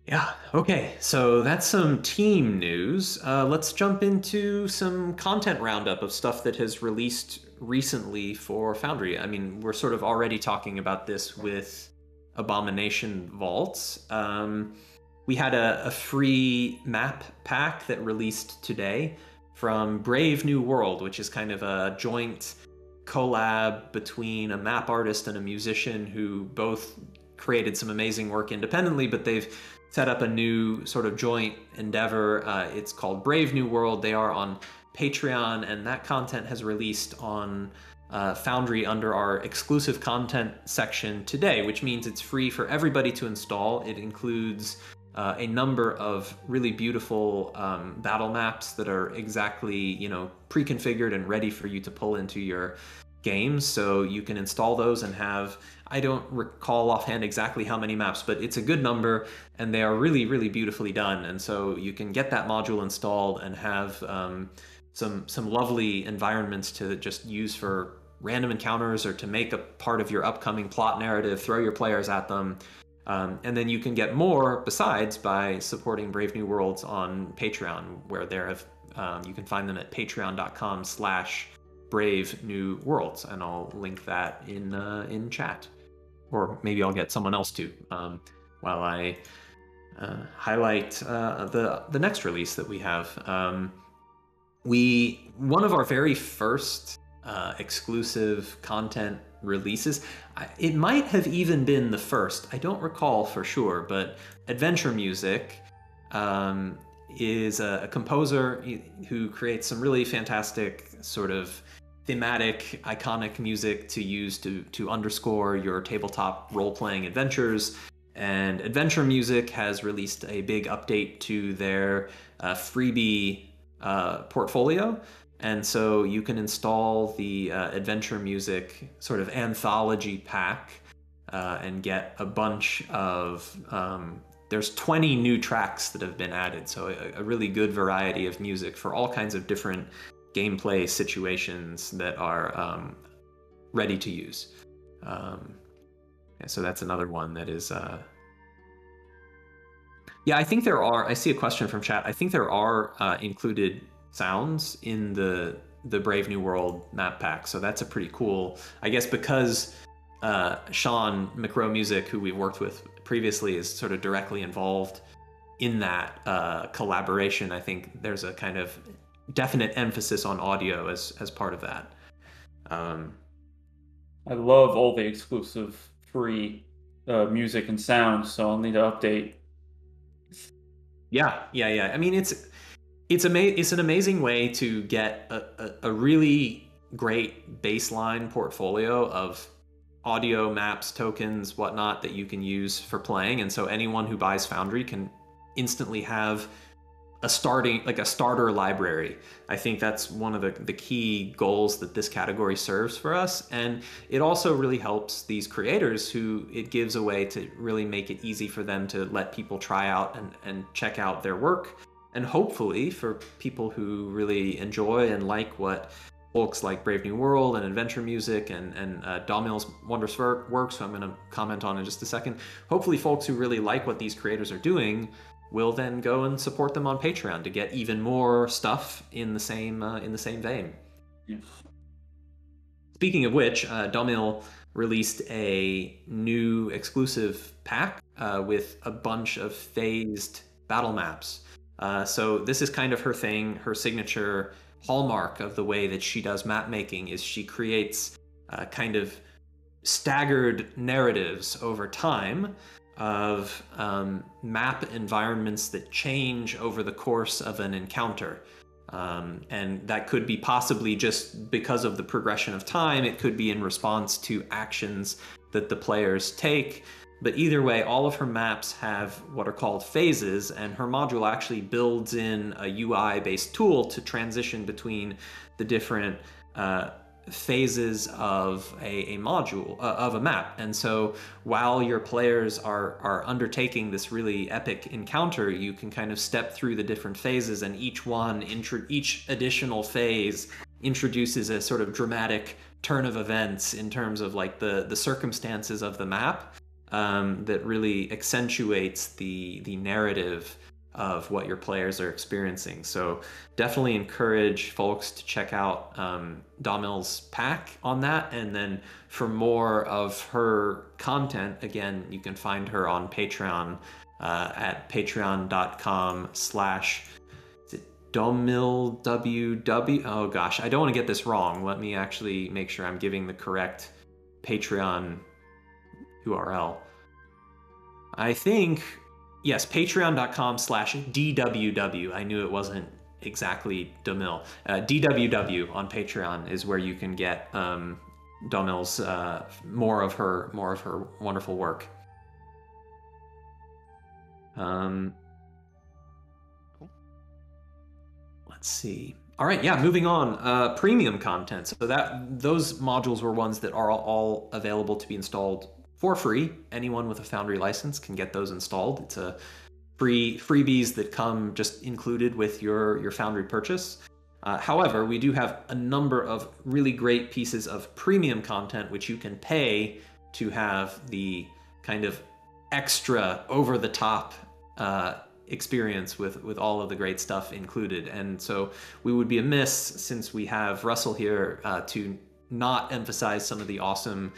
yeah, okay, so that's some team news. Uh, let's jump into some content roundup of stuff that has released recently for Foundry. I mean, we're sort of already talking about this with Abomination Vaults. Um, we had a, a free map pack that released today from Brave New World, which is kind of a joint collab between a map artist and a musician who both created some amazing work independently, but they've set up a new sort of joint endeavor. Uh, it's called Brave New World. They are on Patreon, and that content has released on uh, Foundry under our exclusive content section today, which means it's free for everybody to install. It includes uh, a number of really beautiful um, battle maps that are exactly you know pre-configured and ready for you to pull into your games. So you can install those and have I don't recall offhand exactly how many maps, but it's a good number and they are really really beautifully done. And so you can get that module installed and have um, some some lovely environments to just use for random encounters or to make a part of your upcoming plot narrative. Throw your players at them. Um, and then you can get more besides by supporting Brave New Worlds on Patreon, where there have um, you can find them at patreon.com slash brave new worlds and i'll link that in uh, in chat or maybe i'll get someone else to um, while i uh, highlight uh, the the next release that we have um, we one of our very first uh, exclusive content releases. It might have even been the first. I don't recall for sure, but Adventure Music um, is a, a, composer who creates some really fantastic sort of thematic, iconic music to use to to underscore your tabletop role-playing adventures. And Adventure Music has released a big update to their uh, freebie uh, portfolio and so you can install the uh, adventure music sort of anthology pack uh, and get a bunch of. Um, there's 20 new tracks that have been added, so a, a, really good variety of music for all kinds of different gameplay situations that are um, ready to use. Um, so that's another one that is. Uh, yeah, I think there are. I see a question from chat. I think there are uh, included sounds in the the Brave New World map pack. So that's a pretty cool. I guess because uh, Sean McRow Music, who we've worked with previously, is sort of directly involved in that uh, collaboration. I think there's a kind of definite emphasis on audio as as part of that. Um, I love all the exclusive free uh, music and sound, so I'll need to update. Yeah, yeah, yeah. I mean, it's it's ama- it's an amazing way to get a, a, a really great baseline portfolio of audio maps tokens whatnot that you can use for playing and so anyone who buys foundry can instantly have a starting like a starter library i think that's one of the, the key goals that this category serves for us and it also really helps these creators who it gives a way to really make it easy for them to let people try out and, and check out their work and hopefully for people who really enjoy and like what folks like Brave New World and Adventure Music and, and uh, wondrous work, so I'm going to comment on in just a second. Hopefully, folks who really like what these creators are doing will then go and support them on Patreon to get even more stuff in the same uh, in the same vein. Yes. Speaking of which, uh, Domille released a new exclusive pack uh, with a bunch of phased battle maps. Uh, so this is kind of her thing, her signature hallmark of the way that she does map making is she creates uh, kind of staggered narratives over time of um, map environments that change over the course of an encounter. Um, and that could be possibly just because of the progression of time. It could be in response to actions that the players take. But either way, all of her maps have what are called phases, and her module actually builds in a UI based tool to transition between the different uh, phases of a, a module uh, of a map. And so while your players are are undertaking this really epic encounter you can kind of step through the different phases and each one intro- each additional phase introduces a sort of dramatic turn of events in terms of like the the circumstances of the map um, that really accentuates the the narrative of what your players are experiencing. So definitely encourage folks to check out um, Domille's pack on that. And then for more of her content, again, you can find her on Patreon uh, at patreon.com slash Domille WW. Oh gosh, I don't want to get this wrong. Let me actually make sure I'm giving the correct Patreon URL. I think, yes, patreon.com slash DWW. I knew it wasn't exactly Domille. Uh, DWW on Patreon is where you can get um, uh, more of her more of her wonderful work. Um, let's see. All right, yeah, moving on. Uh, premium content. So that those modules were ones that are all available to be installed for free. Anyone with a Foundry license can get those installed. It's a free freebies that come just included with your your Foundry purchase. Uh, however, we do have a number of really great pieces of premium content which you can pay to have the kind of extra over the top uh, experience with with all of the great stuff included. And so we would be amiss since we have Russell here uh, to not emphasize some of the awesome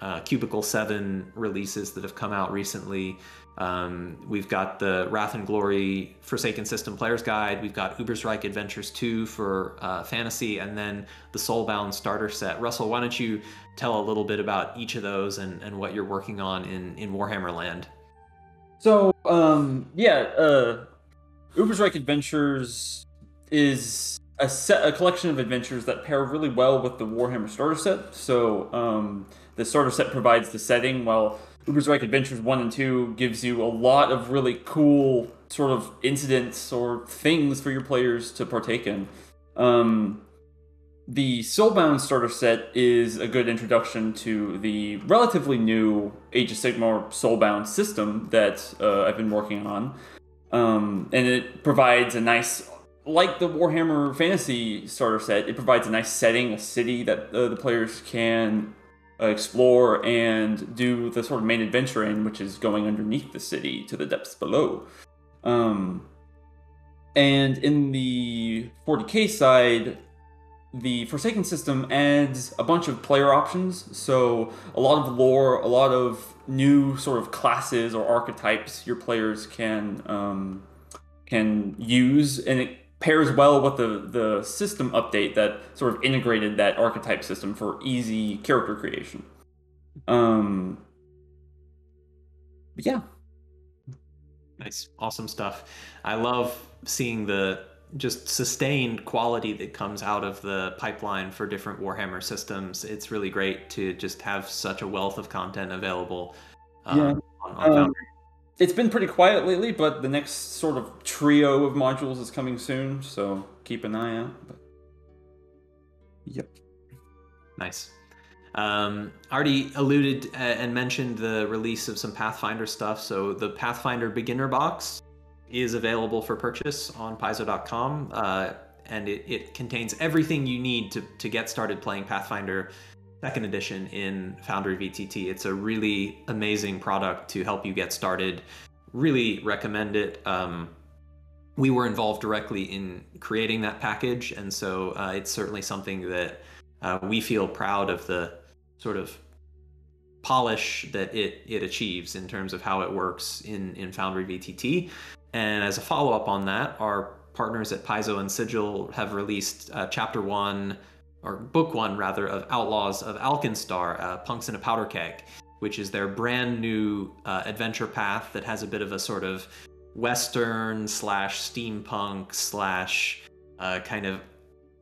uh, Cubicle 7 releases that have come out recently. Um, we've got the Wrath and Glory Forsaken System Player's Guide. We've got Ubersreik Adventures 2 for uh, fantasy, and then the Soulbound starter set. Russell, why don't you tell a little bit about each of those and, and what you're working on in, in Warhammer Land? So, um, yeah, uh, Ubersreik Adventures is a set, a collection of adventures that pair really well with the Warhammer starter set. So, um, the starter set provides the setting, while Ubersreik Adventures 1 and 2 gives you a lot of really cool sort of incidents or things for your players to partake in. Um, the Soulbound starter set is a good introduction to the relatively new Age of Sigmar Soulbound system that uh, I've been working on. Um, and it provides a nice, like the Warhammer Fantasy starter set, it provides a nice setting, a city that uh, the players can uh, explore and do the sort of main adventure in, which is going underneath the city to the depths below. Um, and in the 40k side, the Forsaken system adds a bunch of player options, so a lot of lore, a lot of new sort of classes or archetypes your players can um, can use, and it pairs well with the the system update that sort of integrated that archetype system for easy character creation. Um, yeah, nice, awesome stuff. I love seeing the just sustained quality that comes out of the pipeline for different Warhammer systems. It's really great to just have such a wealth of content available. Um, yeah. On, on um, it's been pretty quiet lately, but the next sort of trio of modules is coming soon, so keep an eye out. But... Yep. Nice. Um, already alluded uh, and mentioned the release of some Pathfinder stuff. So the Pathfinder Beginner Box is available for purchase on Paizo.com, uh, and it, it, contains everything you need to, to get started playing Pathfinder Second Edition in Foundry VTT. It's a really amazing product to help you get started. Really recommend it. Um, we were involved directly in creating that package, and so uh, it's certainly something that uh, we feel proud of the sort of polish that it it achieves in terms of how it works in in Foundry VTT. And as a follow up on that, our partners at Paizo and Sigil have released uh, chapter one, or book one rather, of Outlaws of Alkenstar, uh, Punks in a Powder Keg, which is their brand new uh, adventure path that has a bit of a sort of western slash steampunk slash uh, kind of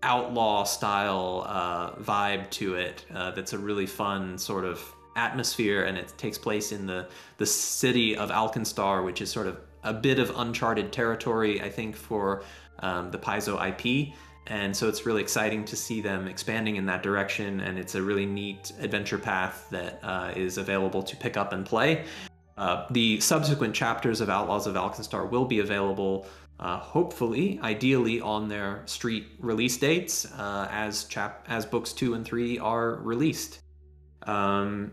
outlaw style uh, vibe to it. Uh, that's a really fun sort of atmosphere, and it takes place in the the city of Alkenstar, which is sort of a bit of uncharted territory, I think, for um, the Paizo IP. And so it's really exciting to see them expanding in that direction. And it's a really neat adventure path that uh, is available to pick up and play. Uh, the subsequent chapters of Outlaws of Alkenstar will be available, uh, hopefully, ideally, on their street release dates uh, as chap as books two and three are released. Um,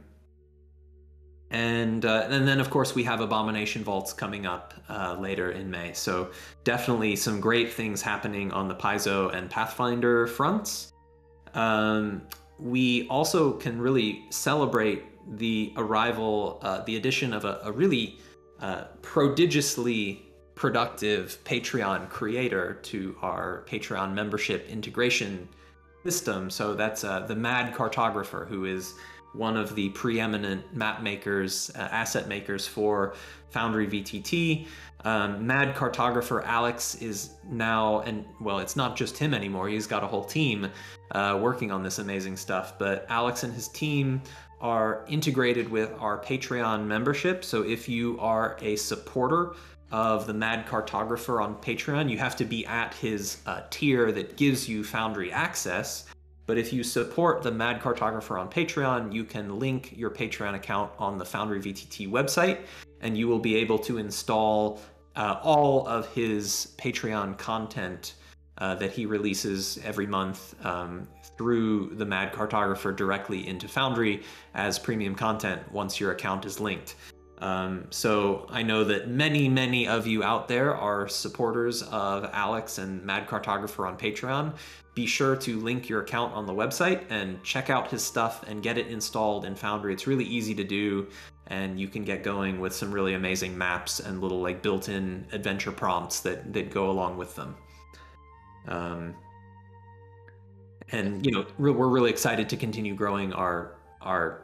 and uh, and then of course we have Abomination Vaults coming up uh, later in May. So definitely some great things happening on the Paizo and Pathfinder fronts. Um, we also can really celebrate the arrival, uh, the addition of a, a really uh, prodigiously productive Patreon creator to our Patreon membership integration system. So that's uh, the Mad Cartographer, who is one of the preeminent map makers, uh, asset makers for Foundry VTT. Um, Mad cartographer Alex is now, and well, it's not just him anymore. He's got a whole team uh, working on this amazing stuff. But Alex and his team are integrated with our Patreon membership. So if you are a supporter of the Mad Cartographer on Patreon, you have to be at his uh, tier that gives you Foundry access. But if you support the Mad Cartographer on Patreon, you can link your Patreon account on the Foundry VTT website, and you will be able to install uh, all of his Patreon content uh, that he releases every month um, through the Mad Cartographer directly into Foundry as premium content once your account is linked. Um, so I know that many, many of you out there are supporters of Alex and Mad Cartographer on Patreon. Be sure to link your account on the website and check out his stuff and get it installed in Foundry. It's really easy to do, and you can get going with some really amazing maps and little like built-in adventure prompts that that go along with them. Um, and you know we're really excited to continue growing our our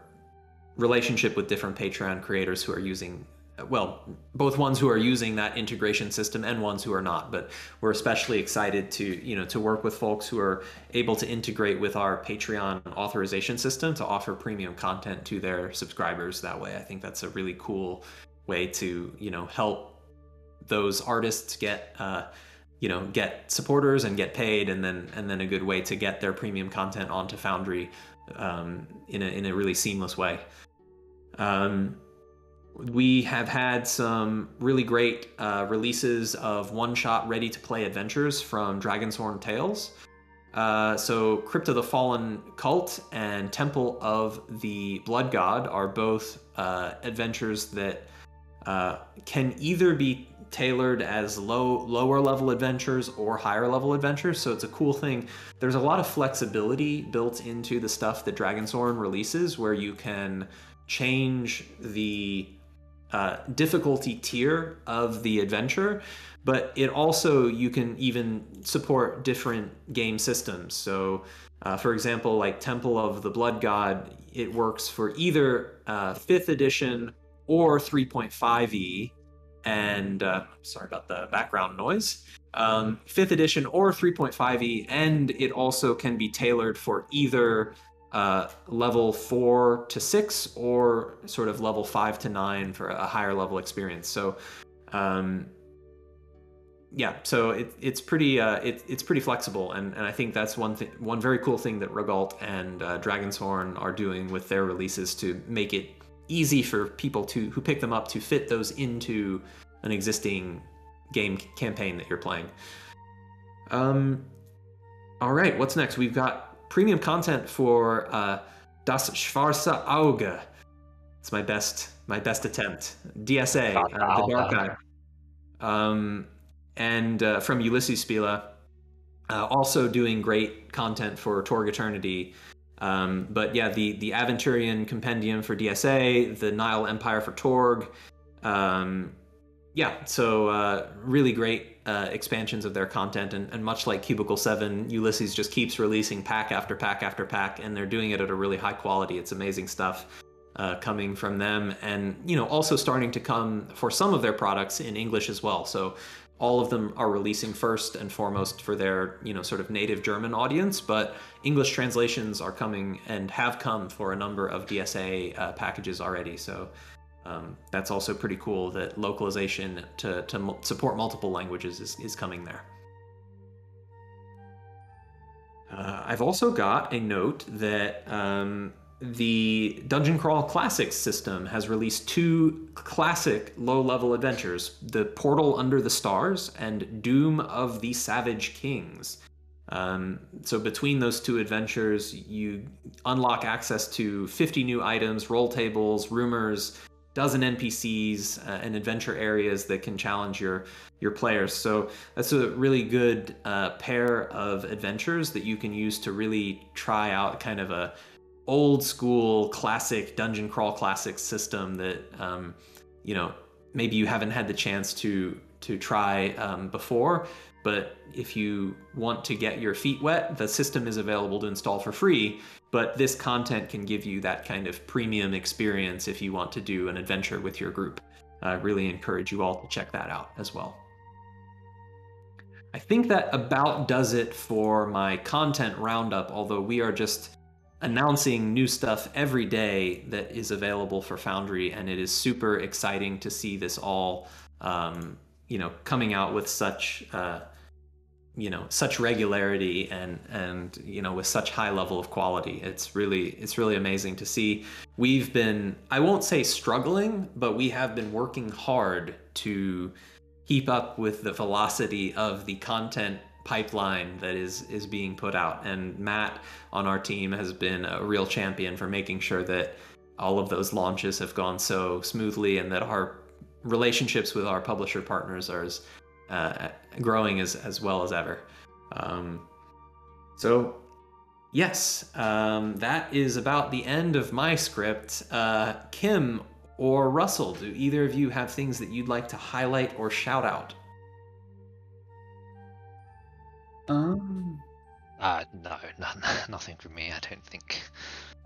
relationship with different Patreon creators who are using well, both ones who are using that integration system and ones who are not. But we're especially excited to you know to work with folks who are able to integrate with our Patreon authorization system to offer premium content to their subscribers that way. I think that's a really cool way to you know help those artists get. Uh, you know get supporters and get paid and then and then a good way to get their premium content onto foundry um, in, a, in a really seamless way um, we have had some really great uh, releases of one-shot ready-to-play adventures from Dragonshorn Tales. Uh, so, Crypt of the Fallen Cult and Temple of the Blood God are both uh, adventures that uh, can either be tailored as low lower level adventures or higher level adventures. So it's a cool thing. There's a lot of flexibility built into the stuff that Dragonshorn releases, where you can change the uh, difficulty tier of the adventure, but it also you can even support different game systems. So, uh, for example, like Temple of the Blood God, it works for either uh, fifth edition or 3.5e and uh, sorry about the background noise. Um, fifth edition or 3.5e, and it also can be tailored for either uh, level four to six or sort of level five to nine for a higher level experience. So, um, yeah, so it, it's pretty uh, it, it's pretty flexible, and, and I think that's one thing one very cool thing that Regalt and uh, Dragonshorn are doing with their releases to make it easy for people to who pick them up to fit those into an existing game campaign that you're playing. Um, all right, what's next? We've got premium content for uh, Das Schwarze Auge. It's my best my best attempt. DSA, uh, the Dark Eye. Um, and uh, from Ulisses Spiele, uh, also doing great content for Torg Eternity um, but yeah, the the Aventurian Compendium for DSA, the Nile Empire for Torg. Um, yeah, so uh, really great uh, expansions of their content, and, and, much like Cubicle Seven, Ulisses just keeps releasing pack after pack after pack, and they're doing it at a really high quality. It's amazing stuff uh, coming from them, and you know also starting to come for some of their products in English as well. So all of them are releasing first and foremost for their you know sort of native German audience, but English translations are coming and have come for a number of DSA uh, packages already. So um, that's also pretty cool that localization to, to support multiple languages is, is coming there. Uh, I've also got a note that um, the Dungeon Crawl Classics system has released two classic low level adventures The Portal Under the Stars and Doom of the Savage Kings. Um, so, between those two adventures, you unlock access to 50 new items, roll tables, rumors, dozen NPCs, uh, and adventure areas that can challenge your your players. So that's a really good uh, pair of adventures that you can use to really try out kind of a old school classic dungeon crawl classic system that um, you know maybe you haven't had the chance to to try um, before but if you want to get your feet wet the system is available to install for free but this content can give you that kind of premium experience if you want to do an adventure with your group. I really encourage you all to check that out as well. I think that about does it for my content roundup although we are just announcing new stuff every day that is available for Foundry, and it is super exciting to see this all, um, you know coming out with such uh, you know such regularity and and you know with such high level of quality. It's really it's really amazing to see. We've been i won't say struggling but we have been working hard to keep up with the velocity of the content pipeline that is is being put out. And matt on our team has been a real champion for making sure that all of those launches have gone so smoothly and that our relationships with our publisher partners are as uh, growing as, as well as ever. Um, so, yes, um, that is about the end of my script. Uh, Kim or Russell, do either of you have things that you'd like to highlight or shout out? Um, Uh, no, none, nothing from me. I don't think.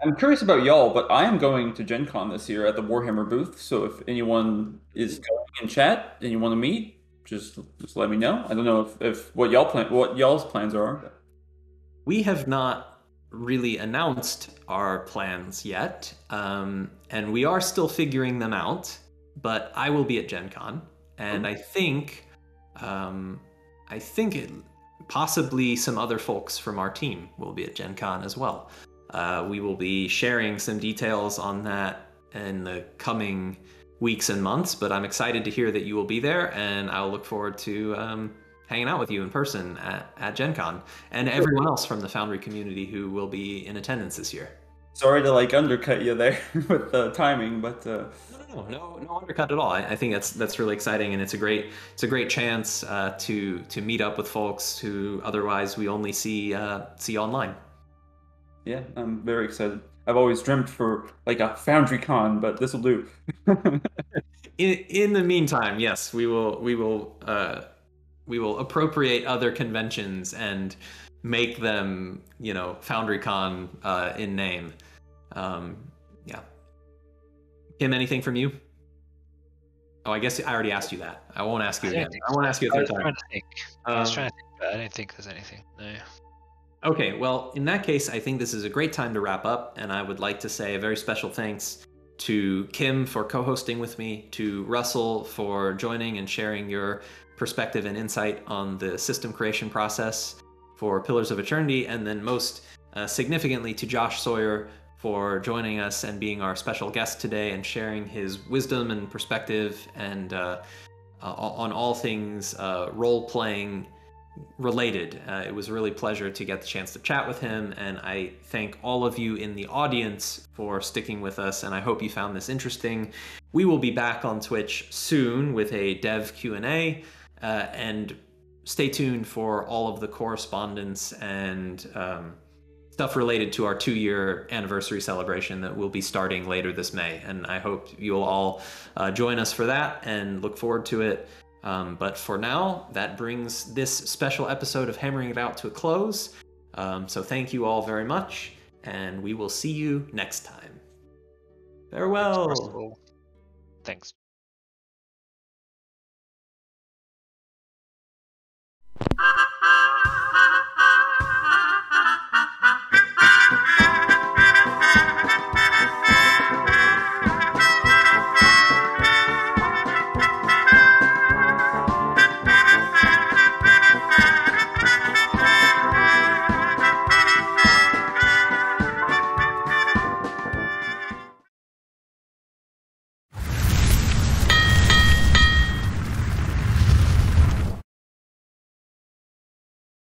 I'm curious about y'all, but I am going to Gen Con this year at the Warhammer booth. So if anyone is going in chat and you want to meet, just just let me know. I don't know if, if what y'all plan what y'all's plans are. We have not really announced our plans yet, um, and we are still figuring them out. But I will be at Gen Con, and I think, um, I think it, possibly some other folks from our team will be at Gen Con as well. Uh, we will be sharing some details on that in the coming weeks and months, but I'm excited to hear that you will be there, and I'll look forward to um, hanging out with you in person at, at Gen Con and everyone else from the Foundry community who will be in attendance this year. Sorry to like undercut you there with the timing, but uh, No, no, no undercut at all. I, I think that's that's really exciting, and it's a great it's a great chance uh, to to meet up with folks who otherwise we only see uh, see online. yeah, I'm very excited. I've always dreamt for like a Foundry Con, but this will do. In in the meantime, yes, we will we will uh, we will appropriate other conventions and make them you know FoundryCon uh, in name. Um, yeah. Kim, anything from you? Oh, I guess I already asked you that. I won't ask you I again. I won't ask you a third was time. trying to think. I was Um, trying to think, but I don't think there's anything. No. Okay, well, in that case, I think this is a great time to wrap up, and I would like to say a very special thanks to Kim for co hosting with me, to Russell for joining and sharing your perspective and insight on the system creation process for Pillars of Eternity, and then most uh, significantly to Josh Sawyer for joining us and being our special guest today and sharing his wisdom and perspective and uh, uh, on all things uh, role playing related. Uh, it was a really pleasure to get the chance to chat with him, and I thank all of you in the audience for sticking with us. And I hope you found this interesting. We will be back on Twitch soon with a dev Q and A, uh, and stay tuned for all of the correspondence and. Um, Stuff related to our two year anniversary celebration that will be starting later this May. And I hope you'll all uh, join us for that and look forward to it. Um, but for now, that brings this special episode of Hammering It Out to a close. Um, so thank you all very much, and we will see you next time. Farewell. Thanks.